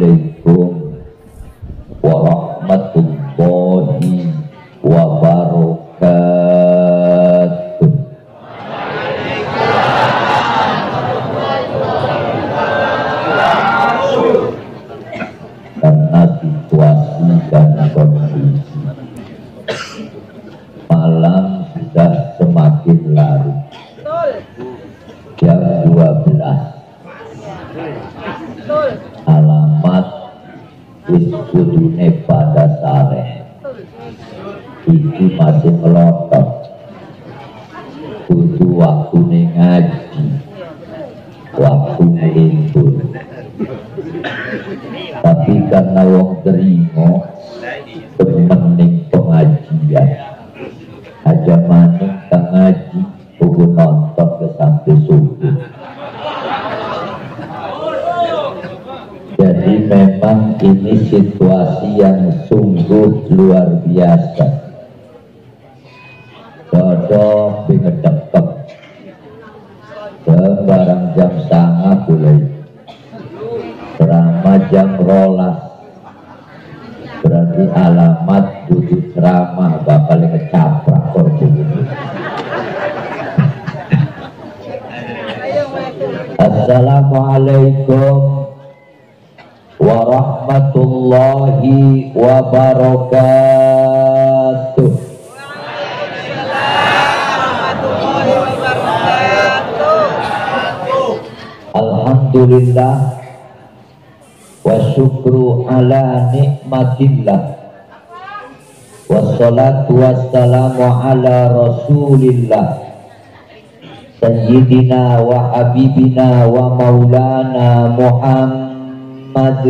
Assalamualaikum wassalatu wassalamu ala rasulillah. Sayyidina wa habibina wa maulana Muhammad.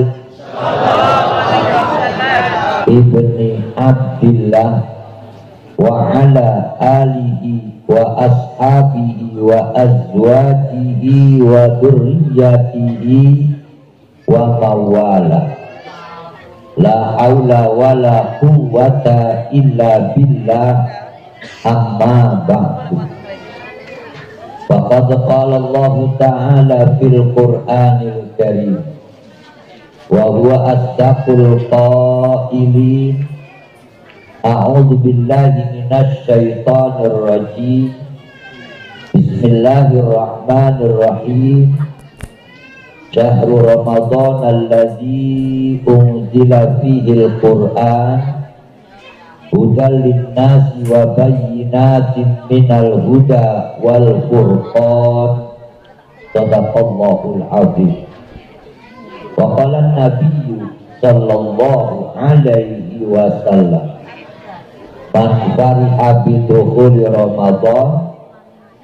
Ibni Abdillah wa ala alihi wa ashabihi wa azwajihi wa dhurriyyatihi wa mawala la haula wa la quwwata illa billah amma ba'du. Faqad qala Allah ta'ala fil Qur'anil Karim wa huwa asdaqul qailin. A'udzu billahi minasy syaithanir rajim. Bismillahirrahmanirrahim Syahrul Ramadan alladzi unzila fihi al-Qur'an hudal linnasi wa bayyinatin minal huda wal furqan. Sadaqallahul azim. Wa qala an-nabiy sallallahu alaihi wasallam man fariha bi dukhuli ramadan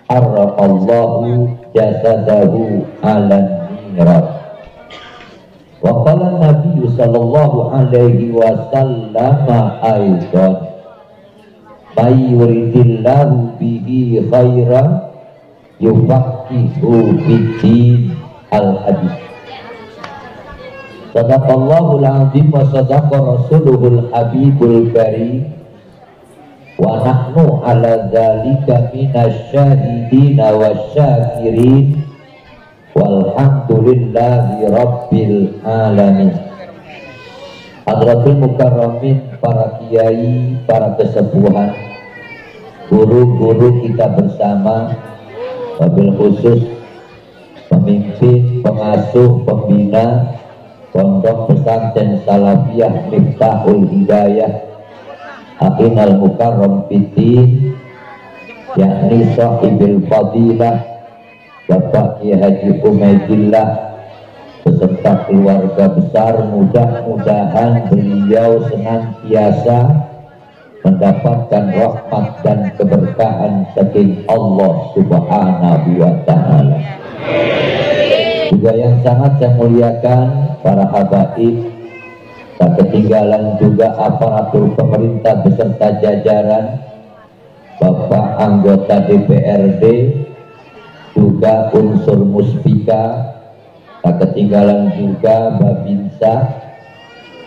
harraqallahu jasadahu ala nirat wa qala nabi sallallahu alaihi wasallam aidan. May yuridillahu bihi khairan yufaqihu bid al hadis Sadaqallahul azim wa sadaqa rasuluhul habibul karim. Wa nahnu ala dzalika minasyahidina wasyakirin walhamdulillahi rabbil alamin. Hadratul Mukarramin, para kiai, para kesepuhan, guru-guru kita bersama, wabil khusus pemimpin, pengasuh, pembina, pondok pesantren salafiyah Miftahul Hidayah Akinal Mukarram Fiddin yakni sahibil fadilah Bapak Kiai Haji Umaydillah beserta keluarga besar mudah-mudahan beliau senantiasa mendapatkan rahmat dan keberkahan saking Allah Subhanahu wa taala. Juga yang sangat saya muliakan para habaib tak ketinggalan juga aparatur pemerintah beserta jajaran Bapak anggota DPRD juga unsur muspika. Tak ketinggalan juga Babinsa.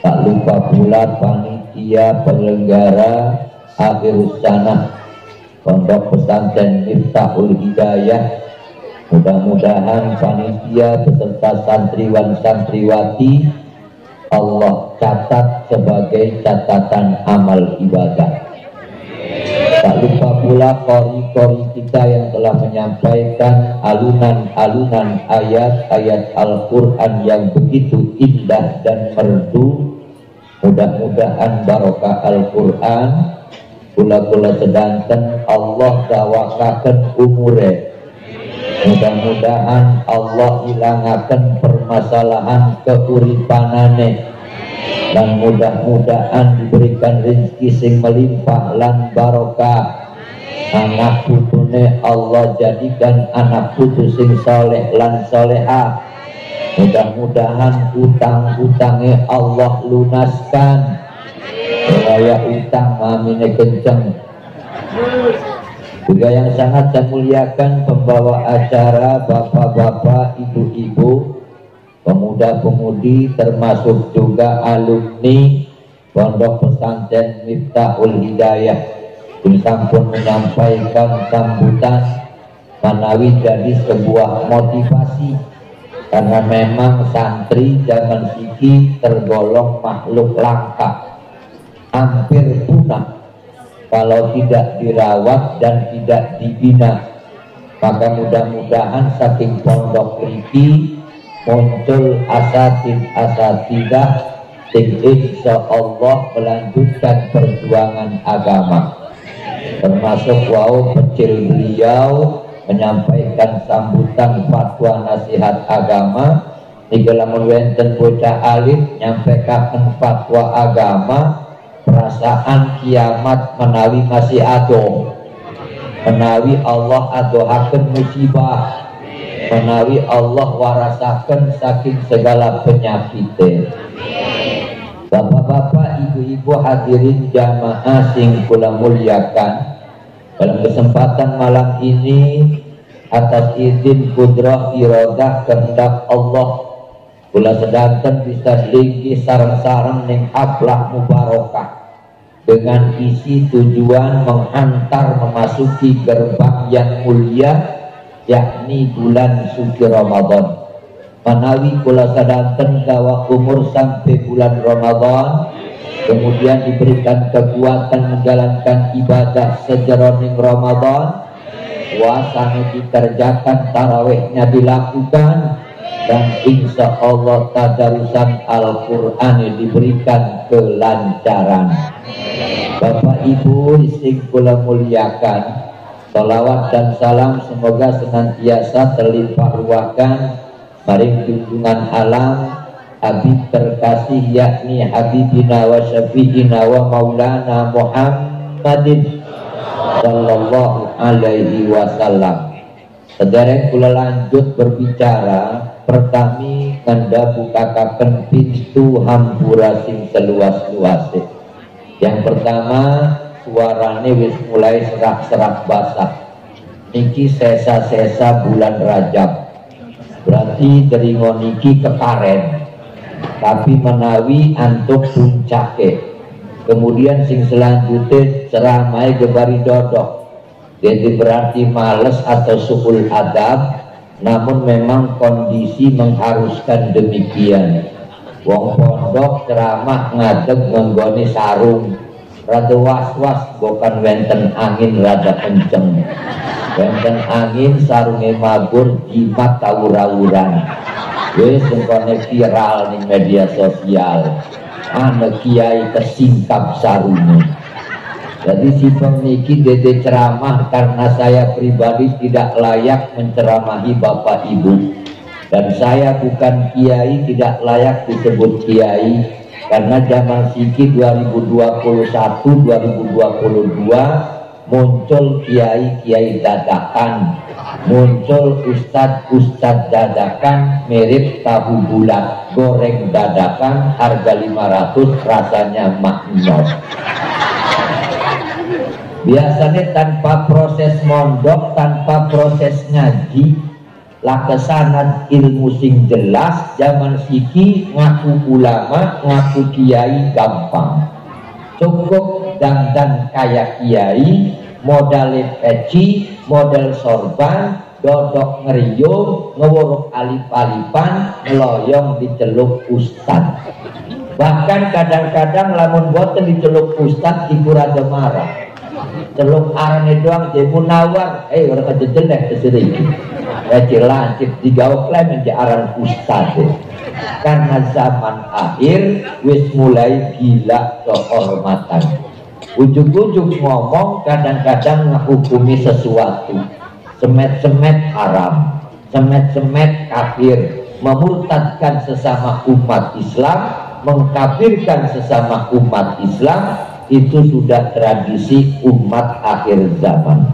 Tak lupa pula panitia penyelenggara akhir sana pondok pesantren Miftahul Hidayah. Mudah-mudahan panitia beserta santriwan santriwati Allah catat sebagai catatan amal ibadah Tak lupa pula kori-kori kita yang telah menyampaikan alunan-alunan ayat-ayat Al-Quran yang begitu indah dan merdu. Mudah-mudahan barokah Al-Quran. Pula-pula sedanten Allah dawakakan umure. Mudah-mudahan Allah hilangakan permasalahan keuripanane dan mudah-mudahan diberikan rezeki sing melimpah lan barokah. Anak putune Allah jadikan anak putu sing soleh lan soleha mudah-mudahan utang-utangnya Allah lunaskan. Supaya utang mamine kenceng. Juga yang sangat saya muliakan pembawa acara bapak-bapak ibu-ibu pemuda-pemudi termasuk juga alumni Pondok Pesantren Miftahul Hidayah. Bisa pun menyampaikan sambutan manawi jadi sebuah motivasi. Karena memang santri zaman siki tergolong makhluk langka hampir punah. Kalau tidak dirawat dan tidak dibina maka mudah-mudahan saking pondok ini muncul asatid asatidah sing insya Allah melanjutkan perjuangan agama. Termasuk wow kecil beliau menyampaikan sambutan fatwa nasihat agama. Di dalam wenten bocah alim nyampaikan fatwa agama perasaan kiamat menawi masih adoh. Menawi Allah adohaken musibah menawi Allah warasakan saking segala penyakit Bapak-bapak, ibu-ibu hadirin jamaah sing kula muliakan dalam kesempatan malam ini atas izin kudrah iradah kehendak Allah kula sedanten bisa lingki sarang-sarang ning aflah mubarakah dengan isi tujuan menghantar memasuki gerbang yang mulia yakni bulan suci Ramadan. Manawi kula sadanten gawa umur sampai bulan Ramadan kemudian diberikan kekuatan menjalankan ibadah sejeroning Ramadan puasanya dikerjakan tarawihnya dilakukan dan insya Allah tadarusan Al-Quran diberikan kelancaran. Bapak Ibu istri kula muliakan Salawat dan salam semoga senantiasa terlimpah ruahkan. Maring junjungan alam Habib terkasih yakni Habibina wa Syafi'ina wa Maulana Muhammadin Sallallahu alaihi wasallam. Sederek kula lanjut berbicara Pertami kanda buka pintu hampura sing seluas-luas Yang pertama suarane wis mulai serak-serak basah. Niki sesa-sesa bulan Rajab. Berarti dari niki keparen. Tapi menawi antuk puncake. Kemudian sing selanjutnya ceramai gebari dodok. Jadi berarti males atau suhul adab namun memang kondisi mengharuskan demikian. Wong pondok ceramah ngadeg menggoni sarung rada was-was bukan wenten angin rada kenceng. Wenten angin sarunge mabur jimat tawur-awuran wis sengkone viral di media sosial. Anak kiai kesingkap sarungnya jadi si pemikir dede ceramah karena saya pribadi tidak layak menceramahi bapak ibu. Dan saya bukan kiai tidak layak disebut kiai karena zaman siki 2021 2022 muncul kiai-kiai dadakan. Muncul ustad-ustad dadakan mirip tahu bulat goreng dadakan harga 500 rasanya maknyos biasanya tanpa proses mondok tanpa proses ngaji lakesanan ilmu sing jelas zaman siki ngaku ulama ngaku kiai gampang. Cukup dan dan kayak kiai modal peci model sorban dodok ngeriung ngewuruk alip-alipan ngeloyong celuk ustad. Bahkan kadang-kadang lamun boten diceluk ustaz ibu raja marah celuk arane doang jadi munawar. Eh orang aja jelek ke sini ya lancip digawa klaim di aran ustaz. Karena zaman akhir wis mulai gila kehormatan. Ujuk-ujuk ngomong kadang-kadang menghukumi sesuatu. Semet-semet haram. Semet-semet kafir. Memurtadkan sesama umat Islam mengkafirkan sesama umat Islam itu sudah tradisi umat akhir zaman.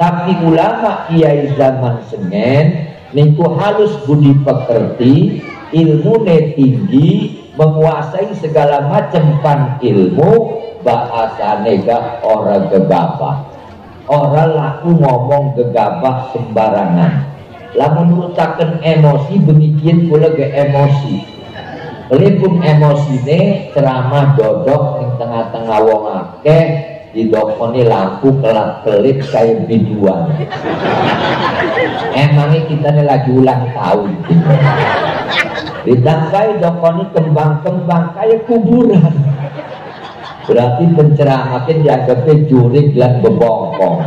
Tapi ulama kiai zaman sengen niku halus budi pekerti ilmu tinggi menguasai segala macam pan ilmu bahasa nega orang gegabah. Orang laku ngomong gegabah sembarangan. Lalu merutakan emosi demikian pula ke emosi Emosi ini ceramah dodok di tengah-tengah wong akeh didokoni lampu kelap kelip kayak biduan. Emangnya kita ini lagi ulang tahun? Ditangkai dokoni kembang-kembang kayak kuburan. Berarti penceramakin dianggapnya jurik dan bebongkong.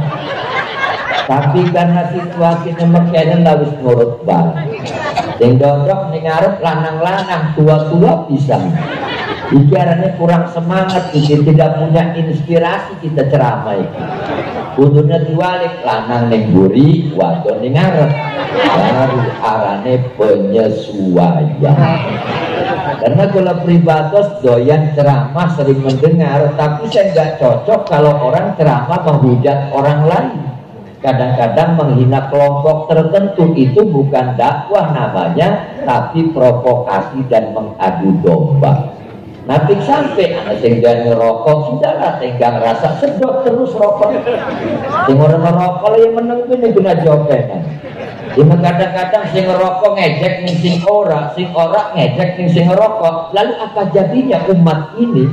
Tapi karena situasinya mekenen harus nurut banget yang dodok ning ngarep lanang-lanang tua-tua bisa Bicaranya kurang semangat iki tidak punya inspirasi kita ceramah iki. Kudune diwalik lanang ning buri, wadon ning ngarep. Baru arane penyesuaian. Karena kalau pribatos doyan ceramah sering mendengar, tapi saya nggak cocok kalau orang ceramah menghujat orang lain kadang-kadang menghina kelompok tertentu itu bukan dakwah namanya tapi provokasi dan mengadu domba. Nanti sampai anak sehingga ngerokok sudahlah tinggal rasa sedot terus rokok. Sing orang ngerokok yang menang ini guna jogetan Cuma kadang-kadang sing ngerokok ngejek nih sing ora, sing ora ngejek nih sing ngerokok. Lalu apa jadinya umat ini?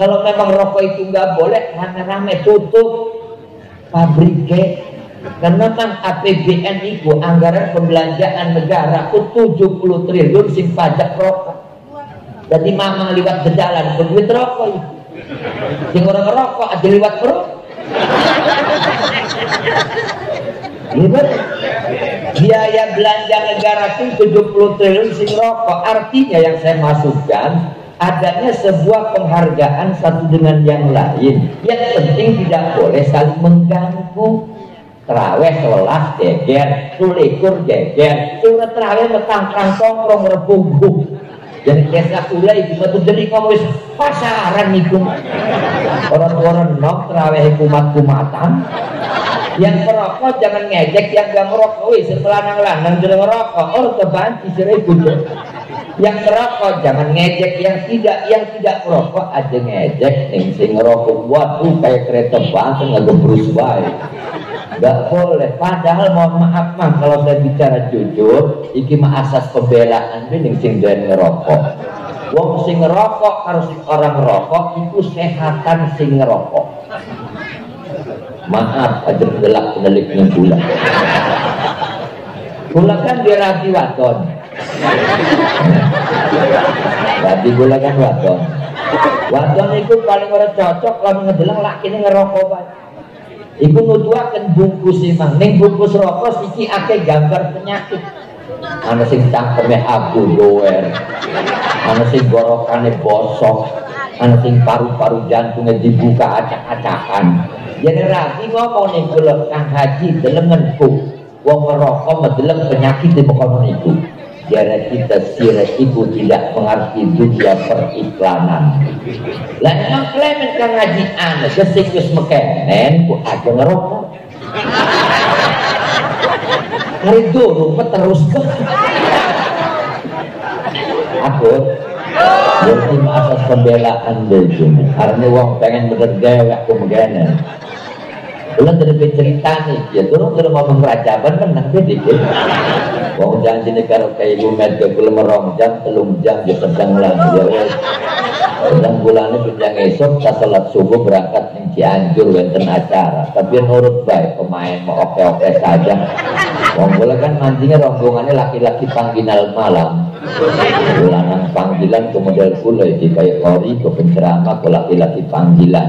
Kalau memang rokok itu nggak boleh, rame-rame tutup. Pabrik karena kan APBN itu anggaran pembelanjaan negara itu 70 triliun sing pajak rokok. Jadi mama liwat jalan berduit rokok itu. Sing orang rokok aja liwat perut. Iya Biaya belanja negara itu 70 triliun sing rokok. Artinya yang saya masukkan adanya sebuah penghargaan satu dengan yang lain. Yang penting tidak boleh saling mengganggu terawih sebelas geger, sulikur geger, surat terawih metang kang tongkrong rebubuh. Jadi kisah kula itu betul jadi kamu pasaran itu orang-orang nok terawih kumat-kumatan. Yang merokok jangan ngejek, yang gak merokok, wih setelanang-lanang jadi merokok, oh tebanci seribu yang merokok jangan ngejek yang tidak yang tidak merokok aja ngejek yang sing ngerokok waduh kayak kereta banten ngegebrus baik Gak boleh. Padahal mohon maaf mah kalau saya bicara jujur, iki mah asas pembelaan ini sing dan ngerokok. Wong sing ngerokok harus orang ngerokok itu sehatan sing ngerokok. Maaf aja pendelak pendeliknya gula. Gula kan dirati waton. Berarti gula kan waton. Waton itu paling orang cocok kalau ngedelang laki ini ngerokok banget. Iku nuduhaken bungkus mang ning bungkus rokok siki akeh gambar penyakit. Ana sing cangkeme abu doer. Ana sing gorokane bosok. Ana sing paru-paru jantungnya dibuka acak-acakan. Generasi ngomong ning kula Kang Haji delengenku. Wong ngerokok medeleng penyakit di pokok niku. Biar kita sirat ibu tidak mengerti dunia periklanan. Lah emang klemen kan ngaji ane, kesikus mekenen, ku aja ngerokok. Hari dulu terus ke. Aku jadi asas pembelaan deh Karena uang pengen dewa aku begini. Bulan dari cerita nih, ya turun turun ngomong rajaban menang dikit. Wong janji nih kalau kayak ibu med ke belum merong jam, telung jam, ya sedang lah, ya Dalam bulan ini yang esok kita sholat subuh berangkat yang Cianjur wenten acara. Tapi nurut baik pemain mau oke-oke saja. Wong bola kan mancingnya rombongannya laki-laki panggilan malam. Bulanan panggilan kemudian pula di kayak kori ke penceramah ke laki-laki panggilan.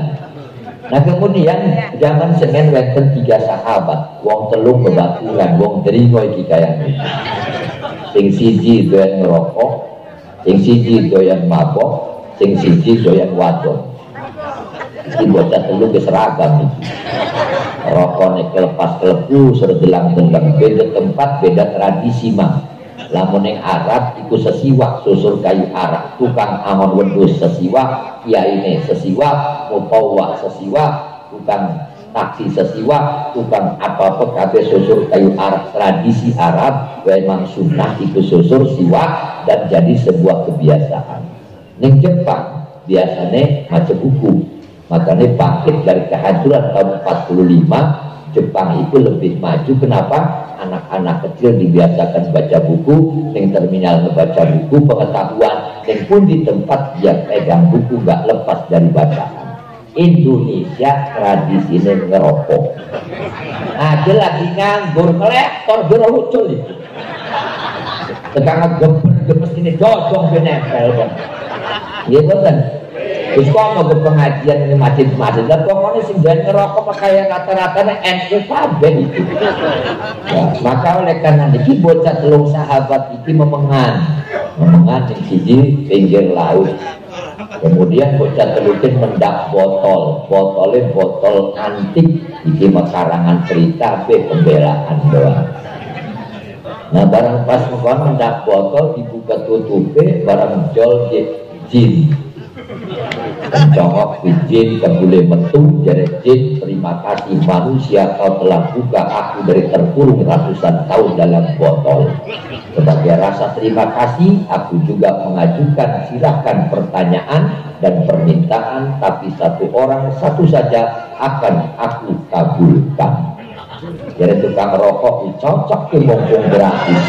Nah kemudian zaman Senin wenten tiga sahabat, wong telung kebaturan, wong terima iki kayak Sing siji doyan ngerokok, sing siji doyan mabok, sing siji doyan wadon. Iki bocah telu wis seragam iki. Rokone kelepas kelepu suruh gelang tenggang beda tempat beda tradisi mah lamun yang Arab iku sesiwak susur kayu arak. Tukang amon wedus sesiwak ya ini sesiwak mupawa sesiwak tukang taksi sesiwak tukang apa-apa kabeh susur kayu arak. Tradisi Arab memang sunnah iku susur siwak dan jadi sebuah kebiasaan. Neng Jepang biasanya macam buku. Makanya bangkit dari kehancuran tahun 45 Jepang itu lebih maju. Kenapa? Anak-anak kecil dibiasakan baca buku yang terminal membaca buku pengetahuan yang pun di tempat dia pegang buku nggak lepas dari bacaan. Indonesia tradisi ini ngerokok ada lagi nganggur kolektor berucul itu tegangan gemer gemes ini dodong benempel kan Iya betul. Terus kok mau pengajian ini masjid-masjid dan pokoknya sing dan ngerokok kayak rata-rata NU kabeh. Ya, maka oleh karena ini bocah telung sahabat itu memengan, memengan di sini pinggir laut. Kemudian bocah telukin mendak botol, botolnya botol antik, iki makarangan cerita be pembelaan doang. Nah barang pas mukon mendak botol dibuka tutupnya barang jol jin Pencongok jin kebule metu jadi jin terima kasih manusia kau telah buka aku dari terkurung ratusan tahun dalam botol. Sebagai rasa terima kasih aku juga mengajukan silahkan pertanyaan dan permintaan tapi satu orang satu saja akan aku kabulkan. Jadi tukang rokok cocok ke mumpung gratis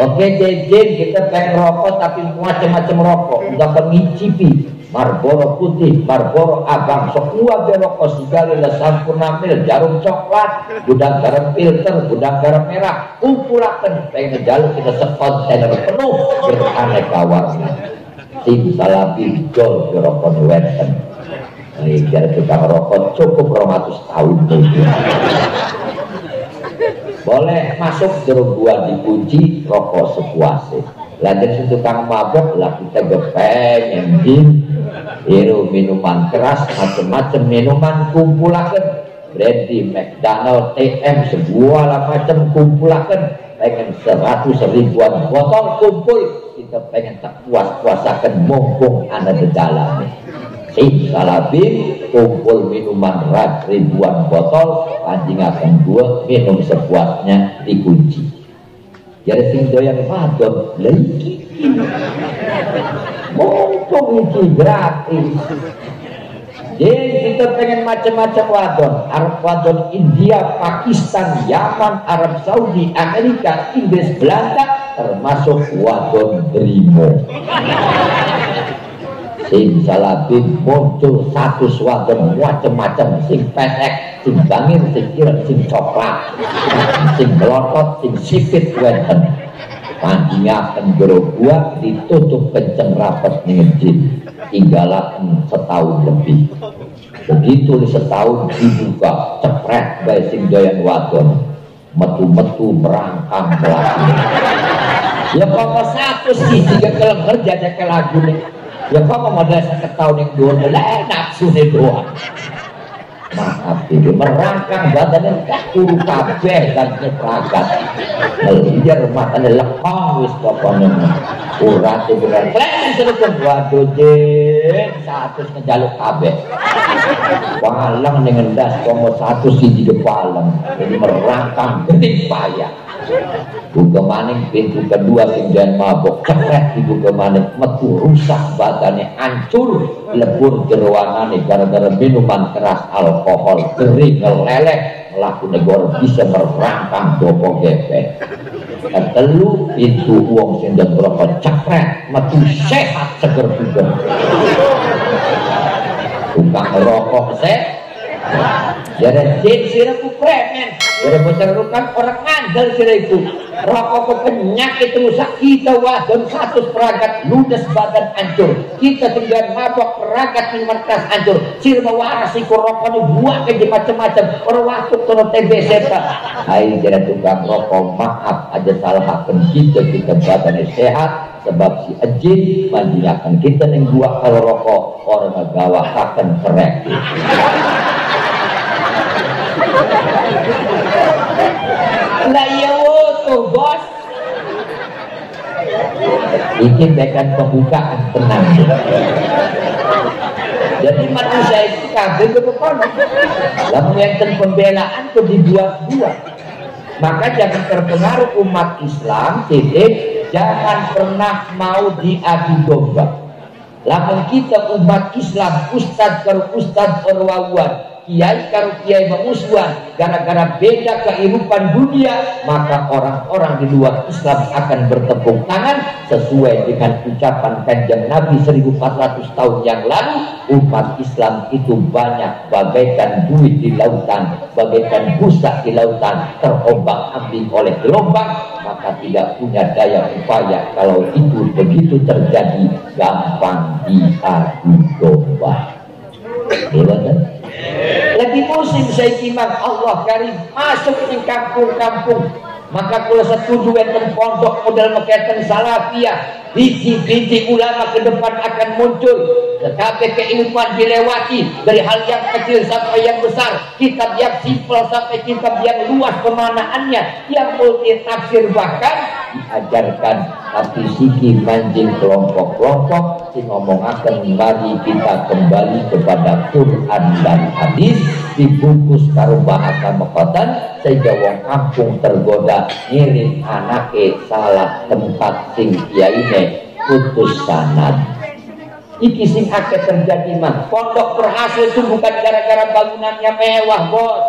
Oke jejen kita pengen rokok tapi macam-macam rokok udah pengicipi Marlboro putih, Marlboro abang, semua berokok segala sampurna mil, jarum coklat, gudang garam filter, gudang garam merah, kumpulakan pengen jalan kita sekontainer penuh beraneka warna. Tim salabi jol berokok wenten. Ini biar kita rokok cukup 200 tahun itu boleh masuk jeruk gua dikunci rokok sepuasnya. Lanjut situ tukang mabok lah kita gepeng engine iru minuman keras macam-macam minuman kumpulakan. Brandy McDonald TM sebuah lah macam kumpulakan. Pengen seratus ribuan botol kumpul. Kita pengen tak puas-puasakan mumpung ada di dalamnya. Si salabin kumpul minuman rat ribuan botol anjing akan dua minum sepuasnya dikunci. Jadi sing doyan wadon lagi mumpung iki gratis. Jadi kita pengen macam-macam wadon. Arab wadon India, Pakistan, Yaman, Arab Saudi, Amerika, Inggris, Belanda termasuk wadon Brimo sing salabin muncul satu suatu macam-macam sing pesek sing bangir sing kira sing coklat sing melotot sing sipit wenten. Panjingaken jero buah ditutup kenceng rapat ngejin tinggalaken setahun lebih. Begitu di setahun dibuka cepret baik sing doyan wadon. Metu-metu merangkam pelaku ya pokok satu sih tiga kelenger jajak lagu nih ya kok modal sakit tahun yang dua lah nafsu nih doang. Maaf itu merangkang badannya tak turu kabeh dan nyeperagat melihat matanya lekong wis pokoknya. Urat itu kan. Kalian terus waduh jen satu ngejaluk kabeh. Palang dengan das komo satu siji kepalang jadi merangkang gede payah buka maning pintu kedua dan mabok cepet dibuka maning metu rusak badannya hancur. Lebur jeruangan gara-gara minuman keras alkohol kering ngeleleh. Melaku negara bisa merangkang dopo gepek telu itu uang sing berapa? Cakret metu sehat seger buger tukang rokok sehat jadi jin siraku premen jadi bocah rukan orang ngandel sirah itu. Rokok penyakit rusak kita wadon satu peragat ludes badan hancur. Kita tinggal mabok peragat minuman keras hancur. Sir waras iku rokoknya buat ke macam-macam. Orang waktu turun TBC hai jadi tukang rokok maaf aja salah akan kita kita badan sehat. Sebab si ajin mandiakan kita yang buat kalau rokok orang gawa akan kerek lah iya tuh bos. Ini bahkan pembukaan tenang. Jadi manusia itu kabel kepekono lalu yang pembelaan itu dibuat-buat. Maka jangan terpengaruh umat Islam titik jangan pernah mau diadu domba. Lamun kita umat Islam ustad ke ustad perwawan kiai karo kiai memusuhan gara-gara beda kehidupan dunia maka orang-orang di luar Islam akan bertepuk tangan sesuai dengan ucapan kanjeng Nabi 1400 tahun yang lalu umat Islam itu banyak bagaikan duit di lautan bagaikan busa di lautan terombang ambing oleh gelombang maka tidak punya daya upaya kalau itu begitu terjadi gampang diadu domba. Iya, lagi musim saya kimang Allah karim masuk di kampung-kampung. Maka kula setuju enten pondok model meketen salafiyah. Biji-biji ulama ke depan akan muncul. Tetapi keilmuan dilewati dari hal yang kecil sampai yang besar. Kitab yang simpel sampai kitab yang luas pemanaannya. Yang multi tafsir bahkan diajarkan. Tapi siki manjing kelompok-kelompok si ngomong akan mari kita kembali kepada Quran dan hadis dibungkus karo bahasa mekotan sehingga wong kampung tergoda ngirim anake salah tempat sing kiyaine putus sanad. Iki sing akeh terjadi mah pondok berhasil itu bukan gara-gara bangunannya mewah bos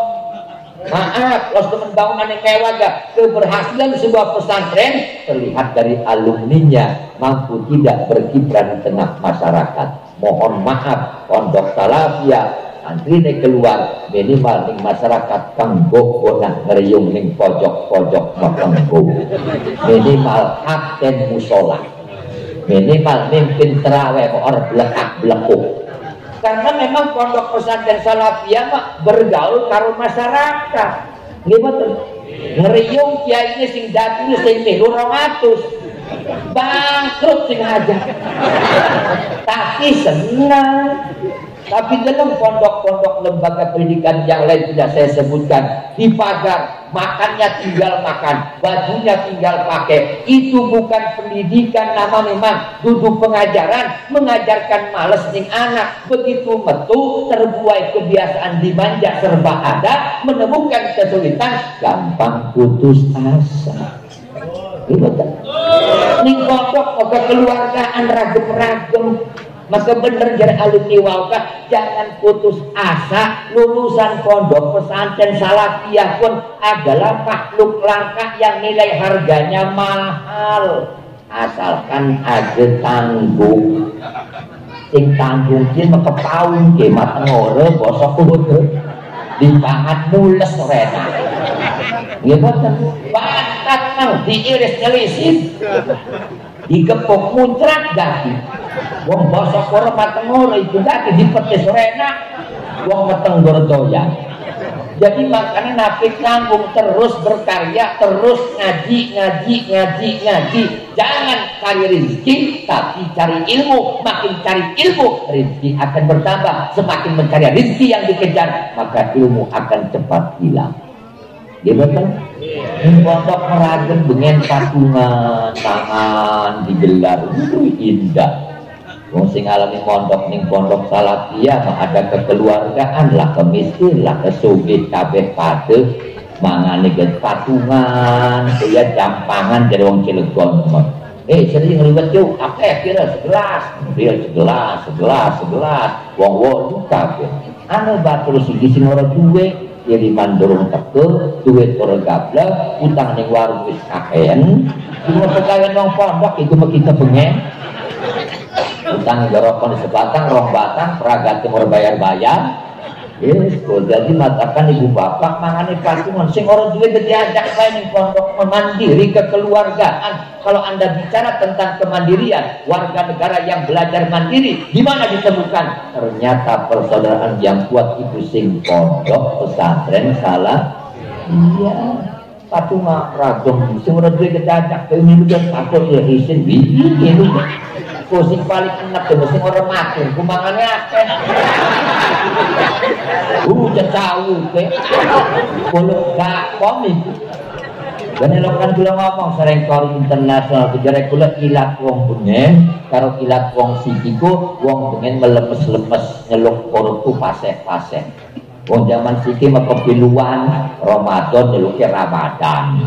Maaf, kalau teman bangunan yang mewah keberhasilan sebuah pesantren terlihat dari alumninya mampu tidak berkiprah di tengah masyarakat. Mohon maaf, pondok salafia antri nih keluar minimal ning masyarakat kanggo bonah ngeriung ning pojok-pojok makanggo minimal akten musola. Minimal mimpin terawih orang belekak belekuk karena memang pondok pesantren salafiyah mah bergaul karo masyarakat. Nggih betul ngeriung kiai sing datu sing meh 200 bangkrut sing aja tapi senang tapi dalam pondok-pondok lembaga pendidikan yang lain tidak saya sebutkan di pagar makannya tinggal makan, bajunya tinggal pakai. Itu bukan pendidikan nama memang duduk pengajaran mengajarkan males nih anak begitu metu terbuai kebiasaan dimanja serba ada menemukan kesulitan gampang putus asa. Ini Ning pondok keluargaan ragam-ragam maka benar jadi alumni wauka jangan putus asa lulusan pondok pesantren salafiyah pun adalah makhluk langka yang nilai harganya mahal. Asalkan ada tanggung sing tanggung sing mekepawin ke mat ngore bosok kudu. Mules rena nggih boten. Bakat nang diiris nyelisit digepuk muncrat daki wong basa kora mateng itu daki dipetis rena wong meteng doyan jadi makanya Nabi nanggung terus berkarya, terus ngaji, ngaji, ngaji, ngaji. Jangan cari rezeki, tapi cari ilmu. Makin cari ilmu, rezeki akan bertambah. Semakin mencari rezeki yang dikejar, maka ilmu akan cepat hilang. Dia betul? Pondok meragam dengan patungan tangan digelar itu indah. Wong sing alami pondok ning pondok salafiyah mah ada kekeluargaan lah kemiskin lah kesugih kabeh pade mangane get patungan. Ya jampangan jadi wong Cilegon Eh sering ngelibet yuk apa kira segelas dia segelas segelas segelas. Wong wong kabeh. Anu batur sing sing ora duwe kiriman durung teke duit ora gablek utang ning warung wis kakean cuma pegawai nang pondok iku mesti kebengen utang jorokon sebatang rong batang peragati mau bayar-bayar Yes, jadi matakan ibu bapak mangane patungan sing orang duwe diajak saya ning pondok memandiri kekeluargaan. Kalau Anda bicara tentang kemandirian, warga negara yang belajar mandiri, di mana ditemukan? Ternyata persaudaraan yang kuat itu sing pondok pesantren salah. Iya. Patungan ragam sing ora duwe ke ini kan takut ya isin ini sing paling enak dene sing ora mati. Kumangane akeh. Uh cecawu ke kulo gak komik dan lo kan kula ngomong sering kali internasional kejare kula ilat wong bengen karo ilat wong sikiku wong bengen melemes-lemes nyeluk kortu paseh-paseh. Wong zaman siki kepiluan Ramadan nyeluke Ramadan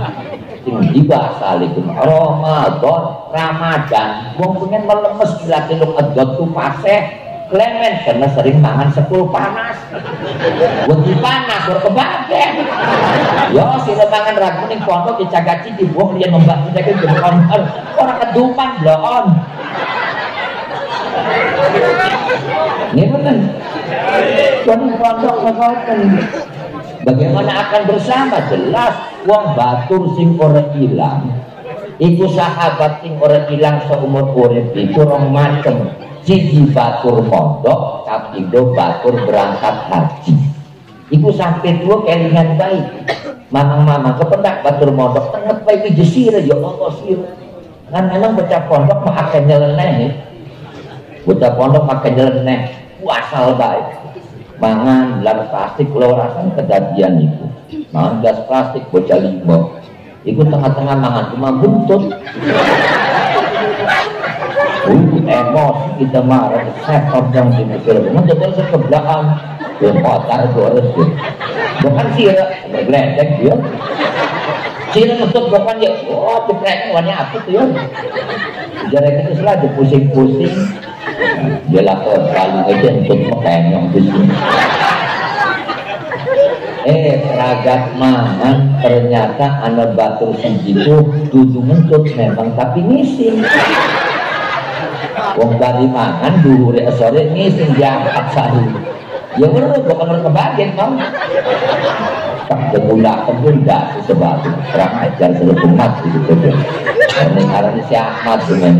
sing dibahas iku Ramadan Ramadan. Wong pengen melemes bila celuk edot tu paseh. Klemen karena sering mangan sepul panas. Wedi panas ora kebake yo sing mangan ragu ning pondok dicagaci dibuang dia membak kita jempol orang kedupan bloon ini bener. Kan pondok ngoten Bagaimana akan bersama? Jelas wong batur sing ora ilang. Iku sahabat sing ora ilang seumur urip itu rong macem. Siji batur pondok, kapindo batur berangkat haji. Iku sampai tua kelingan baik. Mamang-mamang kependak batur pondok tengah baik jesir ya Allah sir. Kan memang bocah pondok mah akan nyeleneh. Bocah pondok akan nyeleneh. Wasal baik mangan gelas plastik kalau rasakan kejadian itu. Mangan gelas plastik bocah lima. Itu tengah-tengah mangan cuma buntut. Uh, emosi kita marah sektor yang dimikir mencoba sekebelahan yang kotor itu harus bukan sirah bergeledek dia sirah untuk bukan ya oh cekrek warnanya apa tuh ya jadi kita selalu pusing-pusing dia lapor lalu aja untuk di sini eh ragat mangan ternyata anak batu segitu duduk mentut memang tapi ngising wong tadi mangan dulu sore ngising jangkat sahur ya bener bukan orang kebagian mau kebunda sebab terang ajar seluruh umat gitu ini karena si Ahmad dengan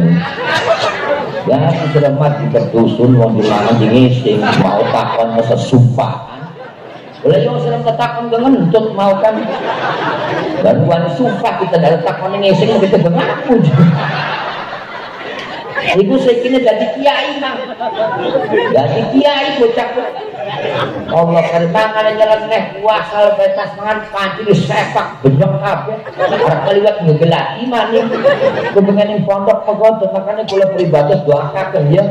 Ya sudah mati terdusun mau di mana di ngising mau takon masa sumpah. Boleh yang sudah takon ngentut mau kan. Dan bukan sumpah kita dari takon ngising kita mengaku. Ibu saya kini jadi kiai mah. Jadi kiai bocah Allah kerbangan jalan neh wasal betas mangan panci di sepak benyok kabeh. Ora kaliwat ngegelat iman nih. Kepengen pondok pegotot makanya kula pribadi doakan ya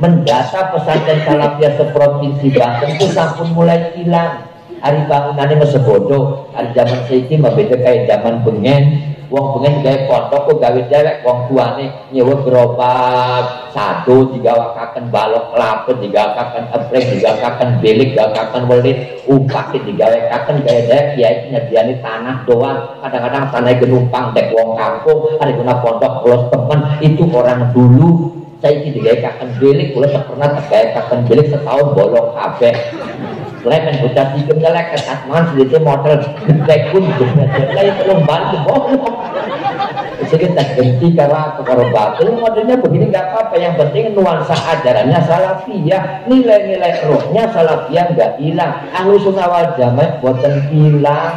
mendata pesantren salafiyah seprovinsi Banten itu sampun mulai hilang. Hari bangunannya masih bodoh, hari zaman seiki mah beda kayak zaman bengen, wong pengen gawe pondok kok gawe dewek wong tuane nyewa gerobak. Satu digawakaken balok kelapa digawakaken epreng digawakaken belik digawakaken welit upah digawakaken gawe dewek kiai nyediani tanah doang. Kadang-kadang tanah genumpang dek wong kampung ada guna pondok kalau teman itu orang dulu. Saya ini digawakaken belik kalau pernah tegawakaken belik setahun bolong kabeh Lemen bocah tiga ngelek ketat man sedikit model gede pun lain belum bantu. Sedikit tak ganti karena karo batu modelnya begini nggak apa-apa. Yang penting nuansa ajarannya salafiyah. Nilai-nilai rohnya salafiyah nggak hilang. Ahlu sunnah wal jamaah buatan hilang.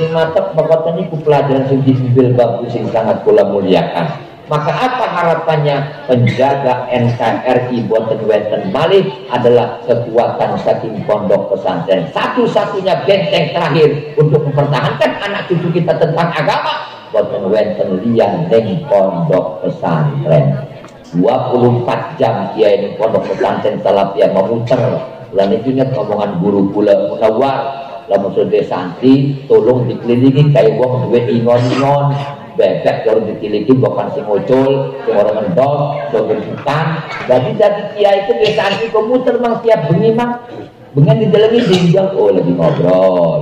Sing mantep bapak ini pelajaran sing diambil bagus sing sangat kula muliakan maka apa harapannya penjaga NKRI buatan wenten malih adalah kekuatan saking pondok pesantren. Satu-satunya benteng terakhir untuk mempertahankan anak cucu kita tentang agama buatan wenten lian neng pondok pesantren. 24 jam dia ini pondok pesantren salafiyah memutar. Lalu itu ingat omongan guru pula munawar lamun sudah santri tolong dikelilingi kayak wong duwe ingon-ingon bebek kalau ditiliki bukan si muncul si orang mendok joget hutan. Jadi jadi kiai itu biasa anti komuter mang tiap bengi mang. Dengan di dalamnya tinggal oh lagi ngobrol.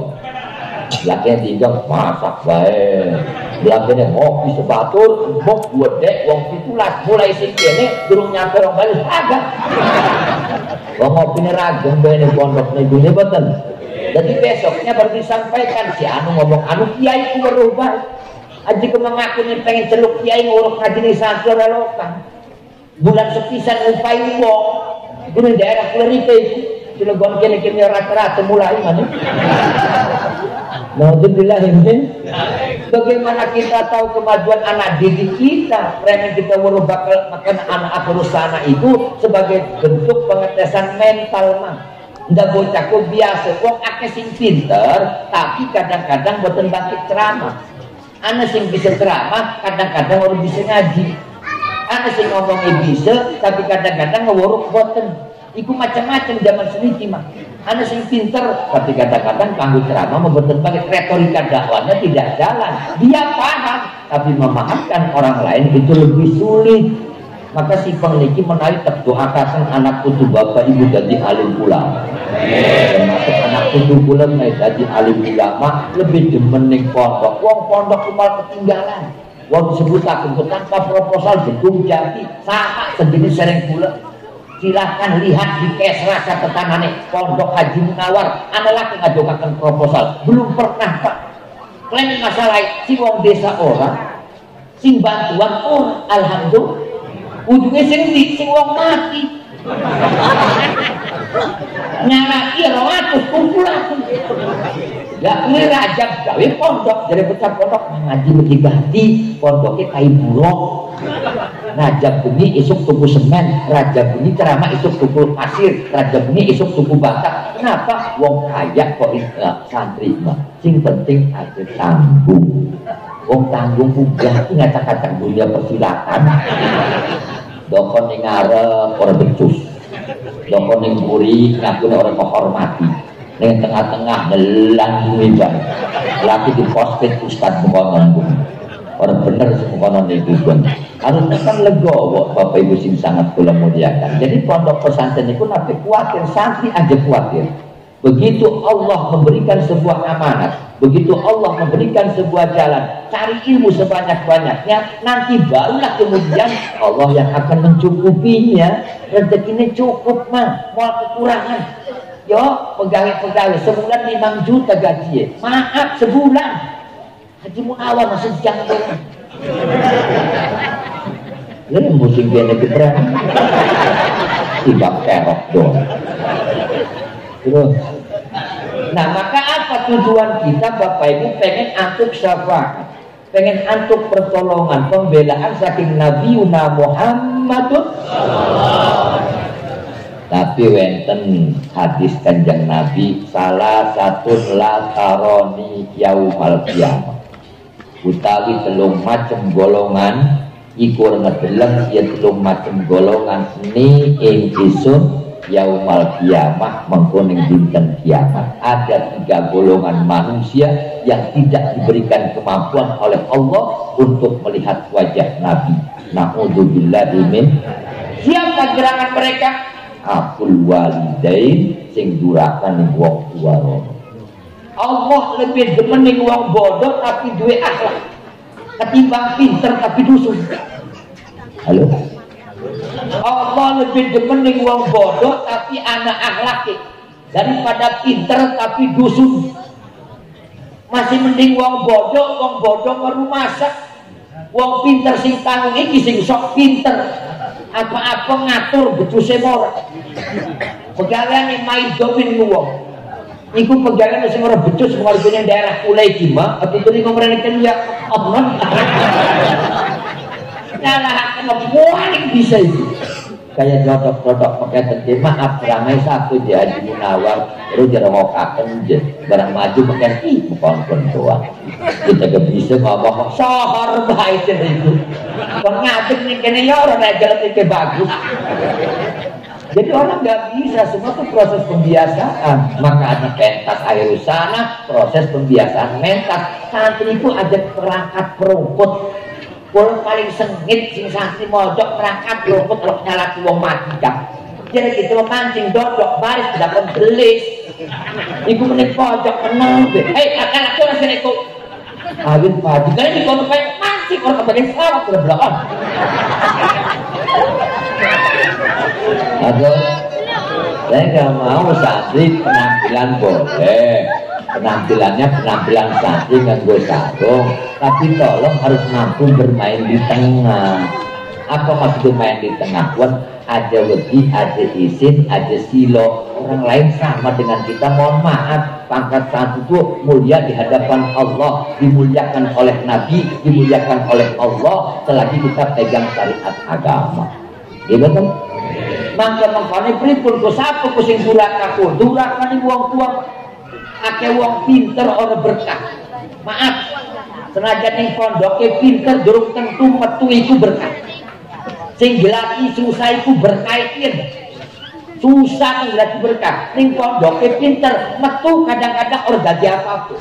Belakangnya tinggal masak baik belakangnya ngopi sebatur bok dek wong pitulas. Mulai sing kene durung nyampe orang balik agak wong ngopi ini ragam baik pondok nih dunia betul jadi besoknya baru disampaikan si anu ngomong anu kiai ku berubah aja mengaku nih pengen celuk kiai nguruk ngaji nih santri relokan bulan sepisan ngupai wong ini daerah Kuleripe itu. Cilegon kini kini rata-rata mulai mana Alhamdulillah ini Bagaimana kita tahu kemajuan anak didik kita? Premen kita mau bakal makan anak anak itu Sebagai bentuk pengetesan mental mah Nggak bocahku biasa. Wong akeh sing pinter Tapi kadang-kadang boten batik ceramah Anak sing bisa ceramah Kadang-kadang orang bisa ngaji Anak sing ngomongnya bisa Tapi kadang-kadang ngewuruk boten Iku macam-macam zaman seniki mah. Anda sing pinter, tapi kadang-kadang kanggo ceramah membuat pakai retorika dakwahnya tidak jalan. Dia paham, tapi memahamkan orang lain itu lebih sulit. Maka si peneliti menarik doakan anak putu bapak ibu jadi alim ulama. Termasuk anak putu bulan jadi alim ulama lebih demening pondok. Wong pondok cuma ketinggalan. Wong disebut aku tanpa proposal gedung jadi sama sejenis sering bulan silahkan lihat di kesrasa tetanane pondok haji munawar anda lagi ngajukan proposal belum pernah pak klaim masalah si wong desa orang sing bantuan orang alhamdulillah ujungnya sing di sing wong mati. Nyaraki rong atus kumpulan. Gak kuwi rajab gawe pondok. Jadi pecah pondok ngaji ganti pondoknya kayu buruk raja bunyi isuk tuku semen. Raja bunyi ceramah isuk tuku pasir. Raja bunyi isuk tuku batak kenapa? Wong kaya kok santri mah sing penting ada tanggung wong tanggung ini ngacak-ngacak dunia persilakan. Dokon yang ngarep orang becus. Dokon yang buri ngaku orang menghormati. Yang tengah-tengah nelan bumi baik lagi di pospet ustad bukan orang benar semua non itu pun harus kan legowo bapak ibu sing sangat kula muliakan. Jadi pondok pesantren itu nanti khawatir santri aja khawatir begitu Allah memberikan sebuah amanat begitu Allah memberikan sebuah jalan cari ilmu sebanyak-banyaknya nanti barulah kemudian Allah yang akan mencukupinya. Rezekinya cukup mah mau kekurangan. Yo pegawai-pegawai sebulan 5 juta gaji maaf sebulan. Haji Munawar masih jangan Ini musim dia lagi berani. Tiba kerok dong. Terus. Nah maka apa tujuan kita Bapak Ibu pengen antuk syafaat? Pengen antuk pertolongan pembelaan saking Nabi Muhammadun. Tapi wenten hadis kanjeng Nabi salah satu lataroni yaumal kiamat. Utawi telung macem golongan ikur ngedeleng ya telung macem golongan ni ing yaumal kiamah mengkuning dinten kiamat. Ada tiga golongan manusia yang tidak diberikan kemampuan oleh Allah untuk melihat wajah Nabi. Na'udzubillah min siapa gerangan mereka? Akul walidain sing durakan wong tua Allah lebih demening uang bodoh tapi duit akhlak. Ketimbang pinter tapi dusun. Halo Allah lebih demening uang bodoh tapi anak akhlak daripada pinter tapi dusun. Masih mending uang bodoh uang bodoh ngeru masak. Uang pinter sing tanggung iki sing sok pinter. Apa-apa ngatur betul semua pegawai ini main domin uang Iku pegawai sing ora becus wargane daerah Kulai Kima atau tadi ngomongin ya aman. Nyalah kemampuan bisa itu. Kayak jodoh-jodoh pakai tadi maaf ramai satu di Munawar terus jadi mau kaken je barang maju pakai ih bukan doang kita gak bisa ngomong sohor baik itu ngadeg nih kene ya orang aja lebih bagus jadi orang nggak bisa, semua itu proses pembiasaan. Maka ada pentas air sana, proses pembiasaan mentas. Santri itu ada perangkat peruput. Kalau paling sengit sing santri mojok perangkat peruput kalau nyala wong mati kan. jadi gitu mancing dodok baris dapat belis iku menit pojok tenang hei akan aku nasi itu Awin pagi kalian di kono kayak mancing orang kebagian sawah sudah belakang Aduh, saya nggak mau santri penampilan boleh penampilannya penampilan santri gue sarung tapi tolong harus mampu bermain di tengah. Apa maksud main di tengah? Pun ada lebih, ada izin, ada silo. Orang lain sama dengan kita mohon maaf. Pangkat satu itu mulia di hadapan Allah dimuliakan oleh Nabi dimuliakan oleh Allah selagi kita pegang syariat agama. Iya betul? Mangga mangkane pripun ku sapa ku sing duraka ku duraka ni wong tua akeh wong pinter ora berkah. Maaf senajan ning pondoke pinter durung tentu metu iku berkah. Sing gelati susah iku berkaitin susah ngelati berkah. Ning pondoke pinter metu kadang-kadang ora dadi apa-apa.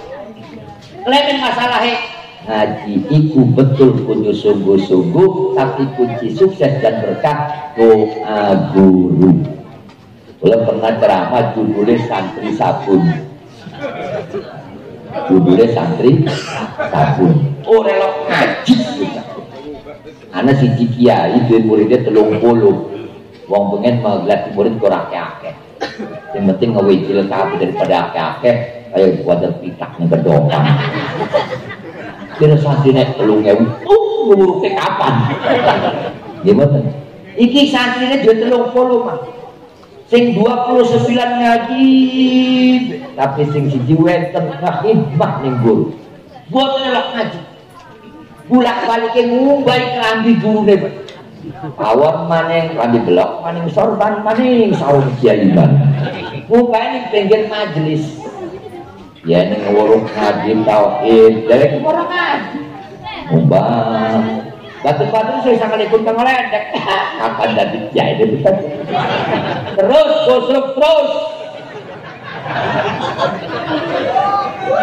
Lemen masalahnya ngaji iku betul punya sungguh-sungguh tapi kunci sukses dan berkah doa guru. Kalau pernah ceramah judulnya santri sabun judulnya santri sabun. Oh relok ngaji. Anak si kiai duit muridnya telung puluh. Wong pengen menggelar murid kurang akeh yang penting ngewicil kabeh daripada akeh-akeh ayo wadah pitak nih kedokang kira santri nek telung ewu uh nguruknya kapan? Gimana iki santri nek dua telung puluh mah sing 29 ngaji. Tapi sing siji wenten khidmah ning guru buat lelak ngaji. Bulak balik ngumbai kelambi guru deh awam maning kelambi belok maning sorban maning sahur kiai ban ngumbai ning pinggir majelis. Ya ini ngurung ngaji tauhid. Dari orang ngaji. Ngumbai batu-batu saya sangat ikut kang ledek kapan dari kiai itu terus terus terus.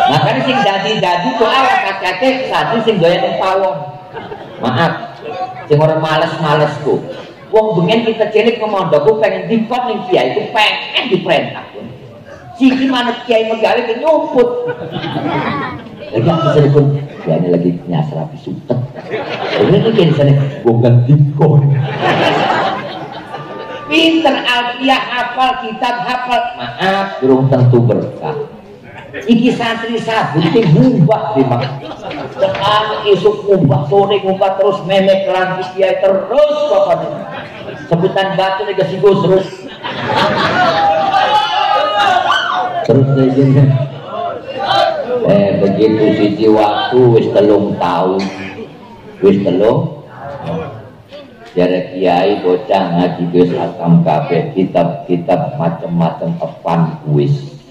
Makanya sing dadi-dadi tuh awak kakek satu sing doyan pawon. Maaf sing orang males-males tuh wong bengen kita cilik ke mondok pengen dikot ning kiai itu pengen diperintah. Siki mana kiai megawe ke nyumput. Lagi aku sini ya ini lagi nyasar api sutet ini ini kayak sana bukan dikot pinter alfiah hafal kitab hafal. Maaf belum tentu berkah. Iki santri sabun iki ngubah di mak sekarang isuk ngubah sore ngubah terus memek lagi kiai terus pokoknya sebutan batu nih kasih terus. Terus aja eh begitu siji waktu wis telung tahun wis telung Jare kiai bocah ngaji wis akam kabeh kitab-kitab macam-macam epan wis.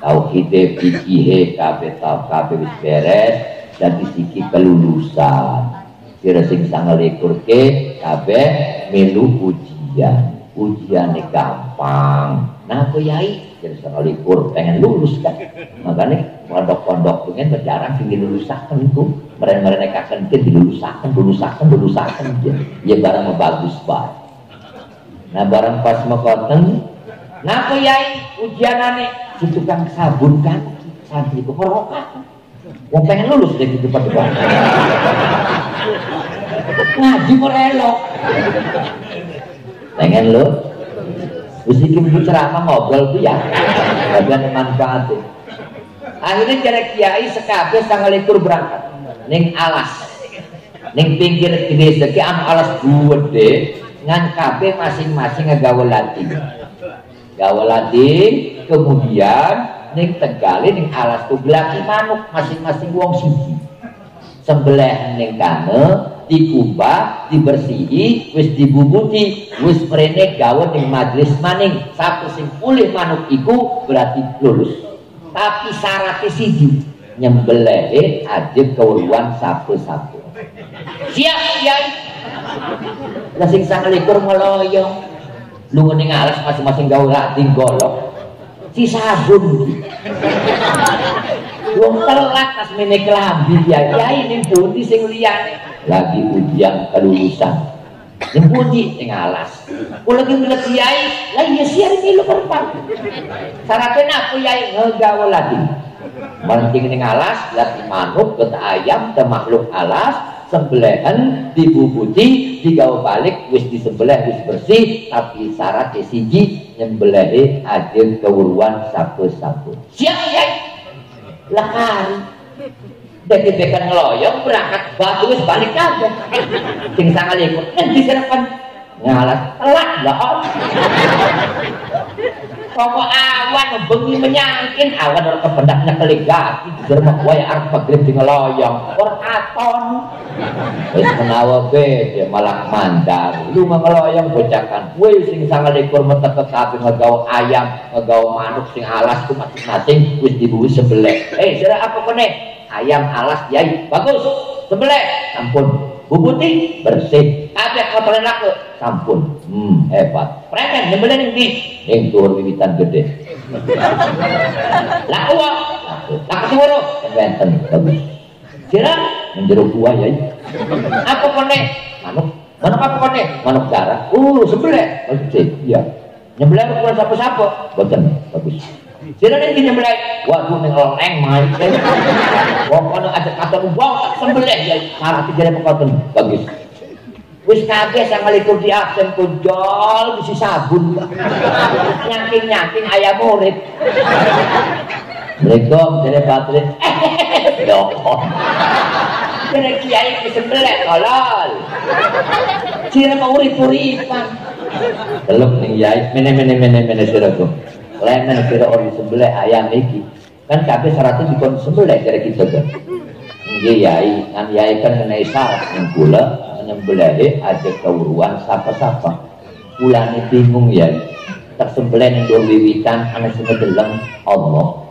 Tauhide fikihe kabeh tau kabeh wis beres dadi siki kelulusan. Kira sing sangalikur ke kabeh melu ujian. Ujiannya gampang. Nah, kiai jadi sangalikur pengen lulus kan. Makanya pondok-pondok pengen berjarang tinggi lulusakan itu mereka-mereka akan ke dilulusakan, lulusakan, lulusakan ya, ya barang bagus banget. Nah barang pas mekoten, nah yai ujian aneh si tukang sabun kan santri ku perokat. Wong pengen lulus deh gitu pada Ngaji merelok. Pengen lu? Mesti kita ceramah ngobrol tuh ya. Bagian manfaatnya. Akhirnya cara kiai sekabeh tanggal likur berangkat ning alas ning pinggir gede segi am alas gede ngan kabeh masing-masing nggawe lati gawe lati kemudian ning tegali ning alas tuh belaki manuk masing-masing wong siji sebelah ning kane dikubah dibersihi wis dibubuti wis mrene gawe ning majelis maning. Satu sing pulih manuk iku berarti lulus tapi syaratnya siji nyembelih ajib kewuruan satu-satu siap kiai. Lah sing likur ngeloyong. Lu ning alas masing-masing gawe rati golok si sabun. Wong telat pas mene kelambi ya kiai ning pundi sing liyane lagi ujian kelulusan puji yang alas. Kula lagi mila kiai, lah iya siar milo perempat. Syaratnya apa yai ngegawa lagi. Mancing ning alas, lihat manuk, ke ayam, ke makhluk alas, sembelihan dibubuti digawa balik wis disembelih wis bersih tapi syarat siji nyembelihe hadir kewuruan sapu-sapu siap ya lekari jadi bekan ngeloyong berangkat batu wis balik aja. Sing sangat ikut nanti serapan ngalas telat lah Koko awan bengi menyangkin awan orang kebendaknya keligati jermak wae arep pagrib di ngeloyong ora aton. Wis menawa bede malah mandar. Lu ngeloyong bocakan. Kowe sing sangalikur metek ke ngegawa ayam ngegawa manuk sing alas ku masing-masing wis dibuwi sebelah eh sira apa kene ayam alas yai. Bagus. Sebelah ampun bubuti bersih. Ada kotoran aku. Sampun. Hmm hebat. Premen nyembelih ning di ning dhuwur wiwitan gede lah uang lah kesuworo benten bagus kira menjeruk buah ya apa kone manuk. Manuk apa kone manuk darah. Uh sebelah bagus iya. Nyembelih bukan siapa-siapa boten. Bagus Sira ning nyembelih, waduh ning leng mai. Wong kono ada kata wong sembelih ya malah dijare pekoten. Bagus. Wis kabeh sangalikur di absen kunjol bisi sabun. Nyaking-nyaking ayam murid. Mereka jadi baterai. Yo. Kena kiai disembelih tolol. Sira mau urip-uripan. Teluk ning yai mene-mene mene-mene siraku lemen kira orang sebelah ayam iki kan kabeh syaratnya dikon sebelah dari kita kan nggih yai. Kan yai kan kena syarat yang kula nyembelih ada keuruan sapa-sapa. Kulane bingung ya tersembelih yang dua wiwitan anak sing deleng Allah.